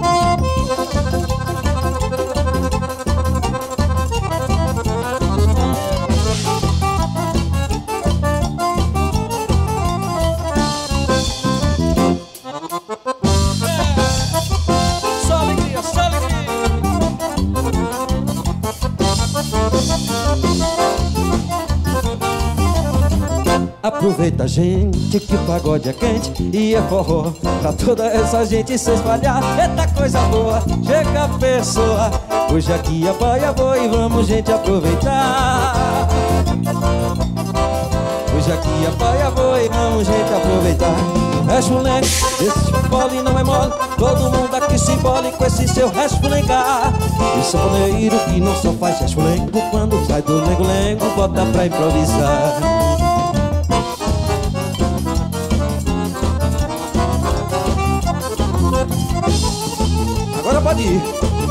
Aproveita, gente, que o pagode é quente e é forró. Pra toda essa gente se espalhar Eita coisa boa, chega a pessoa. Hoje aqui a baia boa e vamos, gente, aproveitar. Hoje aqui a baia boa e vamos, gente, aproveitar. Mexe moleque, esse pole não é mole. Todo mundo aqui se embole com esse seu resfulengar E sanfoneiro que não só faz resfulengo Quando sai do lengo-lengo, bota pra improvisar pode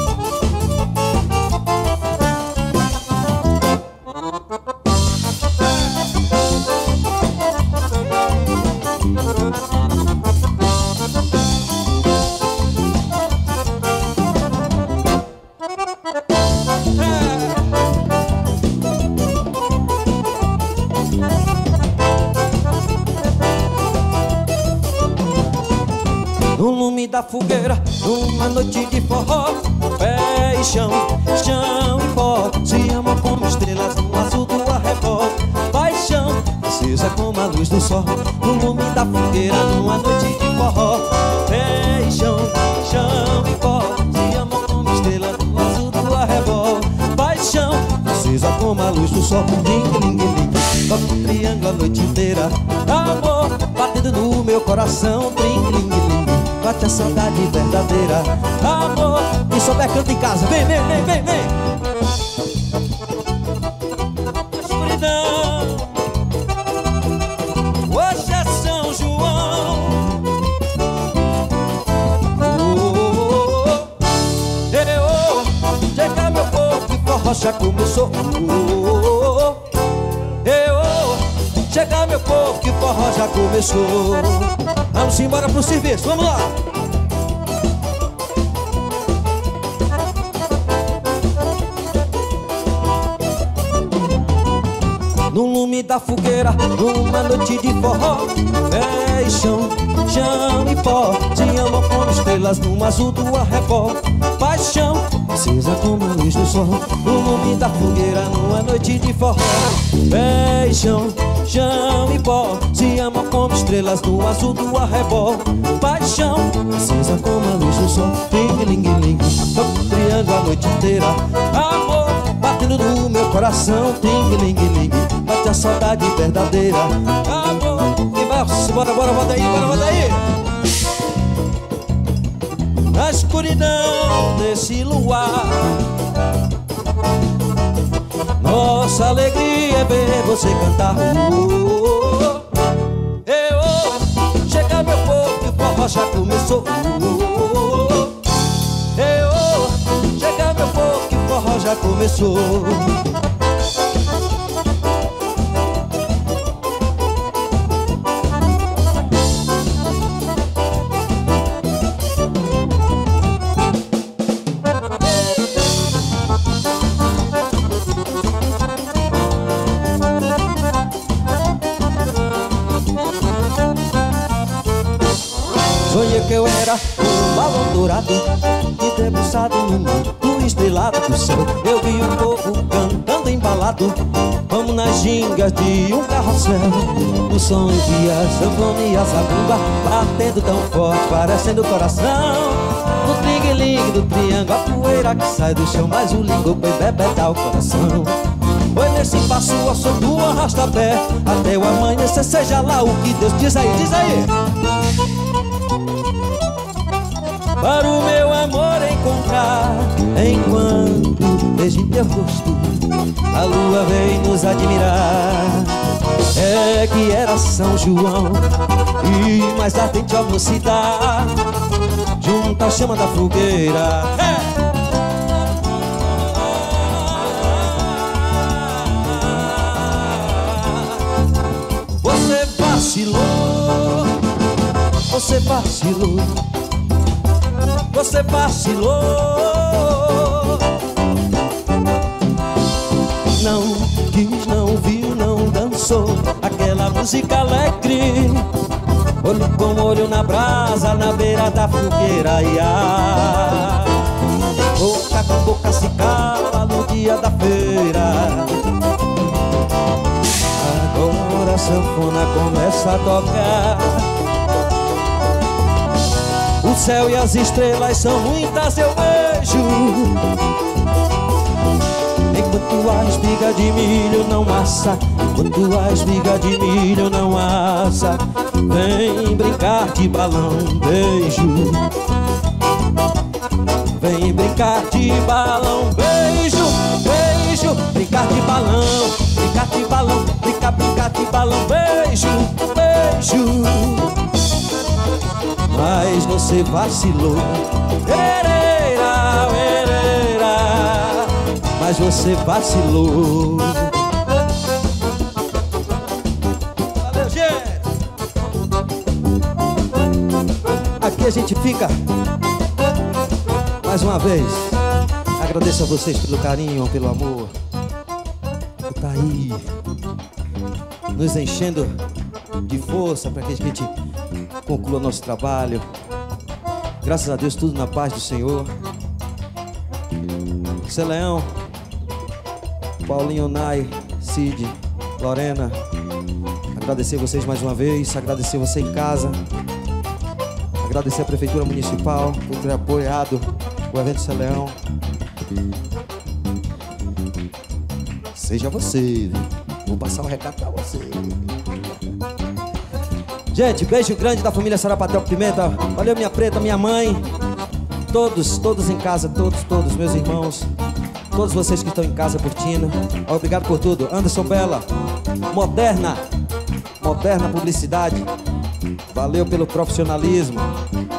Beijão, chão e pó. Se amam como estrelas no azul do arrebol. Paixão, acesa como a luz do sol. Ling, ling, ling, triângulo a noite inteira. Amor, batendo no meu coração. Ting, ling, ling, bate a saudade verdadeira. Amor, e vai, bora, bora, bora daí, bora, bora daí na escuridão desse luar. Nossa alegria é ver você cantar. Oh, eu, oh, chega meu povo que o forró já começou. Oh, eu, chega meu povo que o forró já começou. Dourado E debruçado no manto estrelado do céu. Eu vi o povo cantando embalado Vamos nas gingas de um carrossel. O som de a sanfona e a zabumba Batendo tão forte, parecendo coração. No tringue-lingue do triângulo A poeira que sai do chão Mas o língua foi bebeta o coração. Foi nesse passo ao som do arrasta-pé Até o amanhecer, seja lá o que Deus diz aí, diz aí para o meu amor encontrar. Enquanto vejo teu rosto, a lua vem nos admirar. É que era São João e mais ardente a mocidade, junto à chama da fogueira. É. Você vacilou, você vacilou você vacilou. Não quis, não viu, não dançou aquela música alegre. Olho com olho na brasa, na beira da fogueira, ia. Boca com boca se cala no dia da feira. Agora a sanfona começa a tocar. O céu e as estrelas são muitas, eu vejo. Enquanto a espiga de milho não assa Enquanto a espiga de milho não assa. Vem brincar de balão, beijo. Vem brincar de balão, beijo, beijo. Brincar de balão, brincar de balão. Brincar, brincar de balão, beijo, beijo mas você vacilou. Ereira, ereira, mas você vacilou. Aqui a gente fica mais uma vez. Agradeço a vocês pelo carinho, pelo amor. Por tá aí nos enchendo de força para que a gente conclua nosso trabalho. Graças a Deus, tudo na paz do Senhor. Seu Leão, Paulinho Nai, Cid, Lorena, agradecer vocês mais uma vez, agradecer você em casa, agradecer a Prefeitura Municipal por ter apoiado o evento Seu Leão. Seja você, vou passar o um recado para você. Gente, beijo grande da família Sarapatel Pimenta. Valeu, minha preta, minha mãe. Todos, todos em casa, todos, todos, meus irmãos. Todos vocês que estão em casa curtindo. Obrigado por tudo. Anderson Bela, moderna, moderna publicidade. Valeu pelo profissionalismo.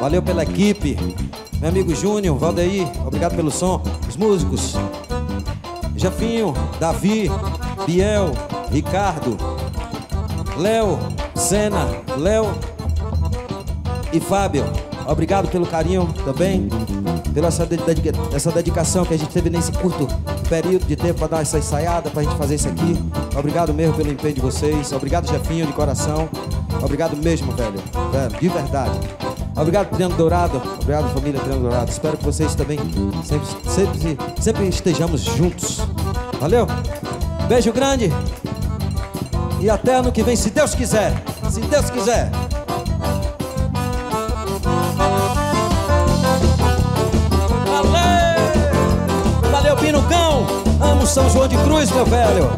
Valeu pela equipe. Meu amigo Júnior, Valdeir, obrigado pelo som. Os músicos. Jefinho, Davi, Biel, Ricardo, Léo, Senna, Léo e Fábio. Obrigado pelo carinho também, pela essa, dedica essa dedicação que a gente teve nesse curto período de tempo para dar essa ensaiada, para a gente fazer isso aqui. Obrigado mesmo pelo empenho de vocês. Obrigado, Jefinho, de coração. Obrigado mesmo, velho. velho de verdade. Obrigado, Triângulo Dourado. Obrigado, família Triângulo Dourado. Espero que vocês também sempre, sempre, sempre estejamos juntos. Valeu? Beijo grande. E até ano que vem, se Deus quiser se Deus quiser. Valeu, valeu Pinocão. Amo São João de Cruz, meu velho.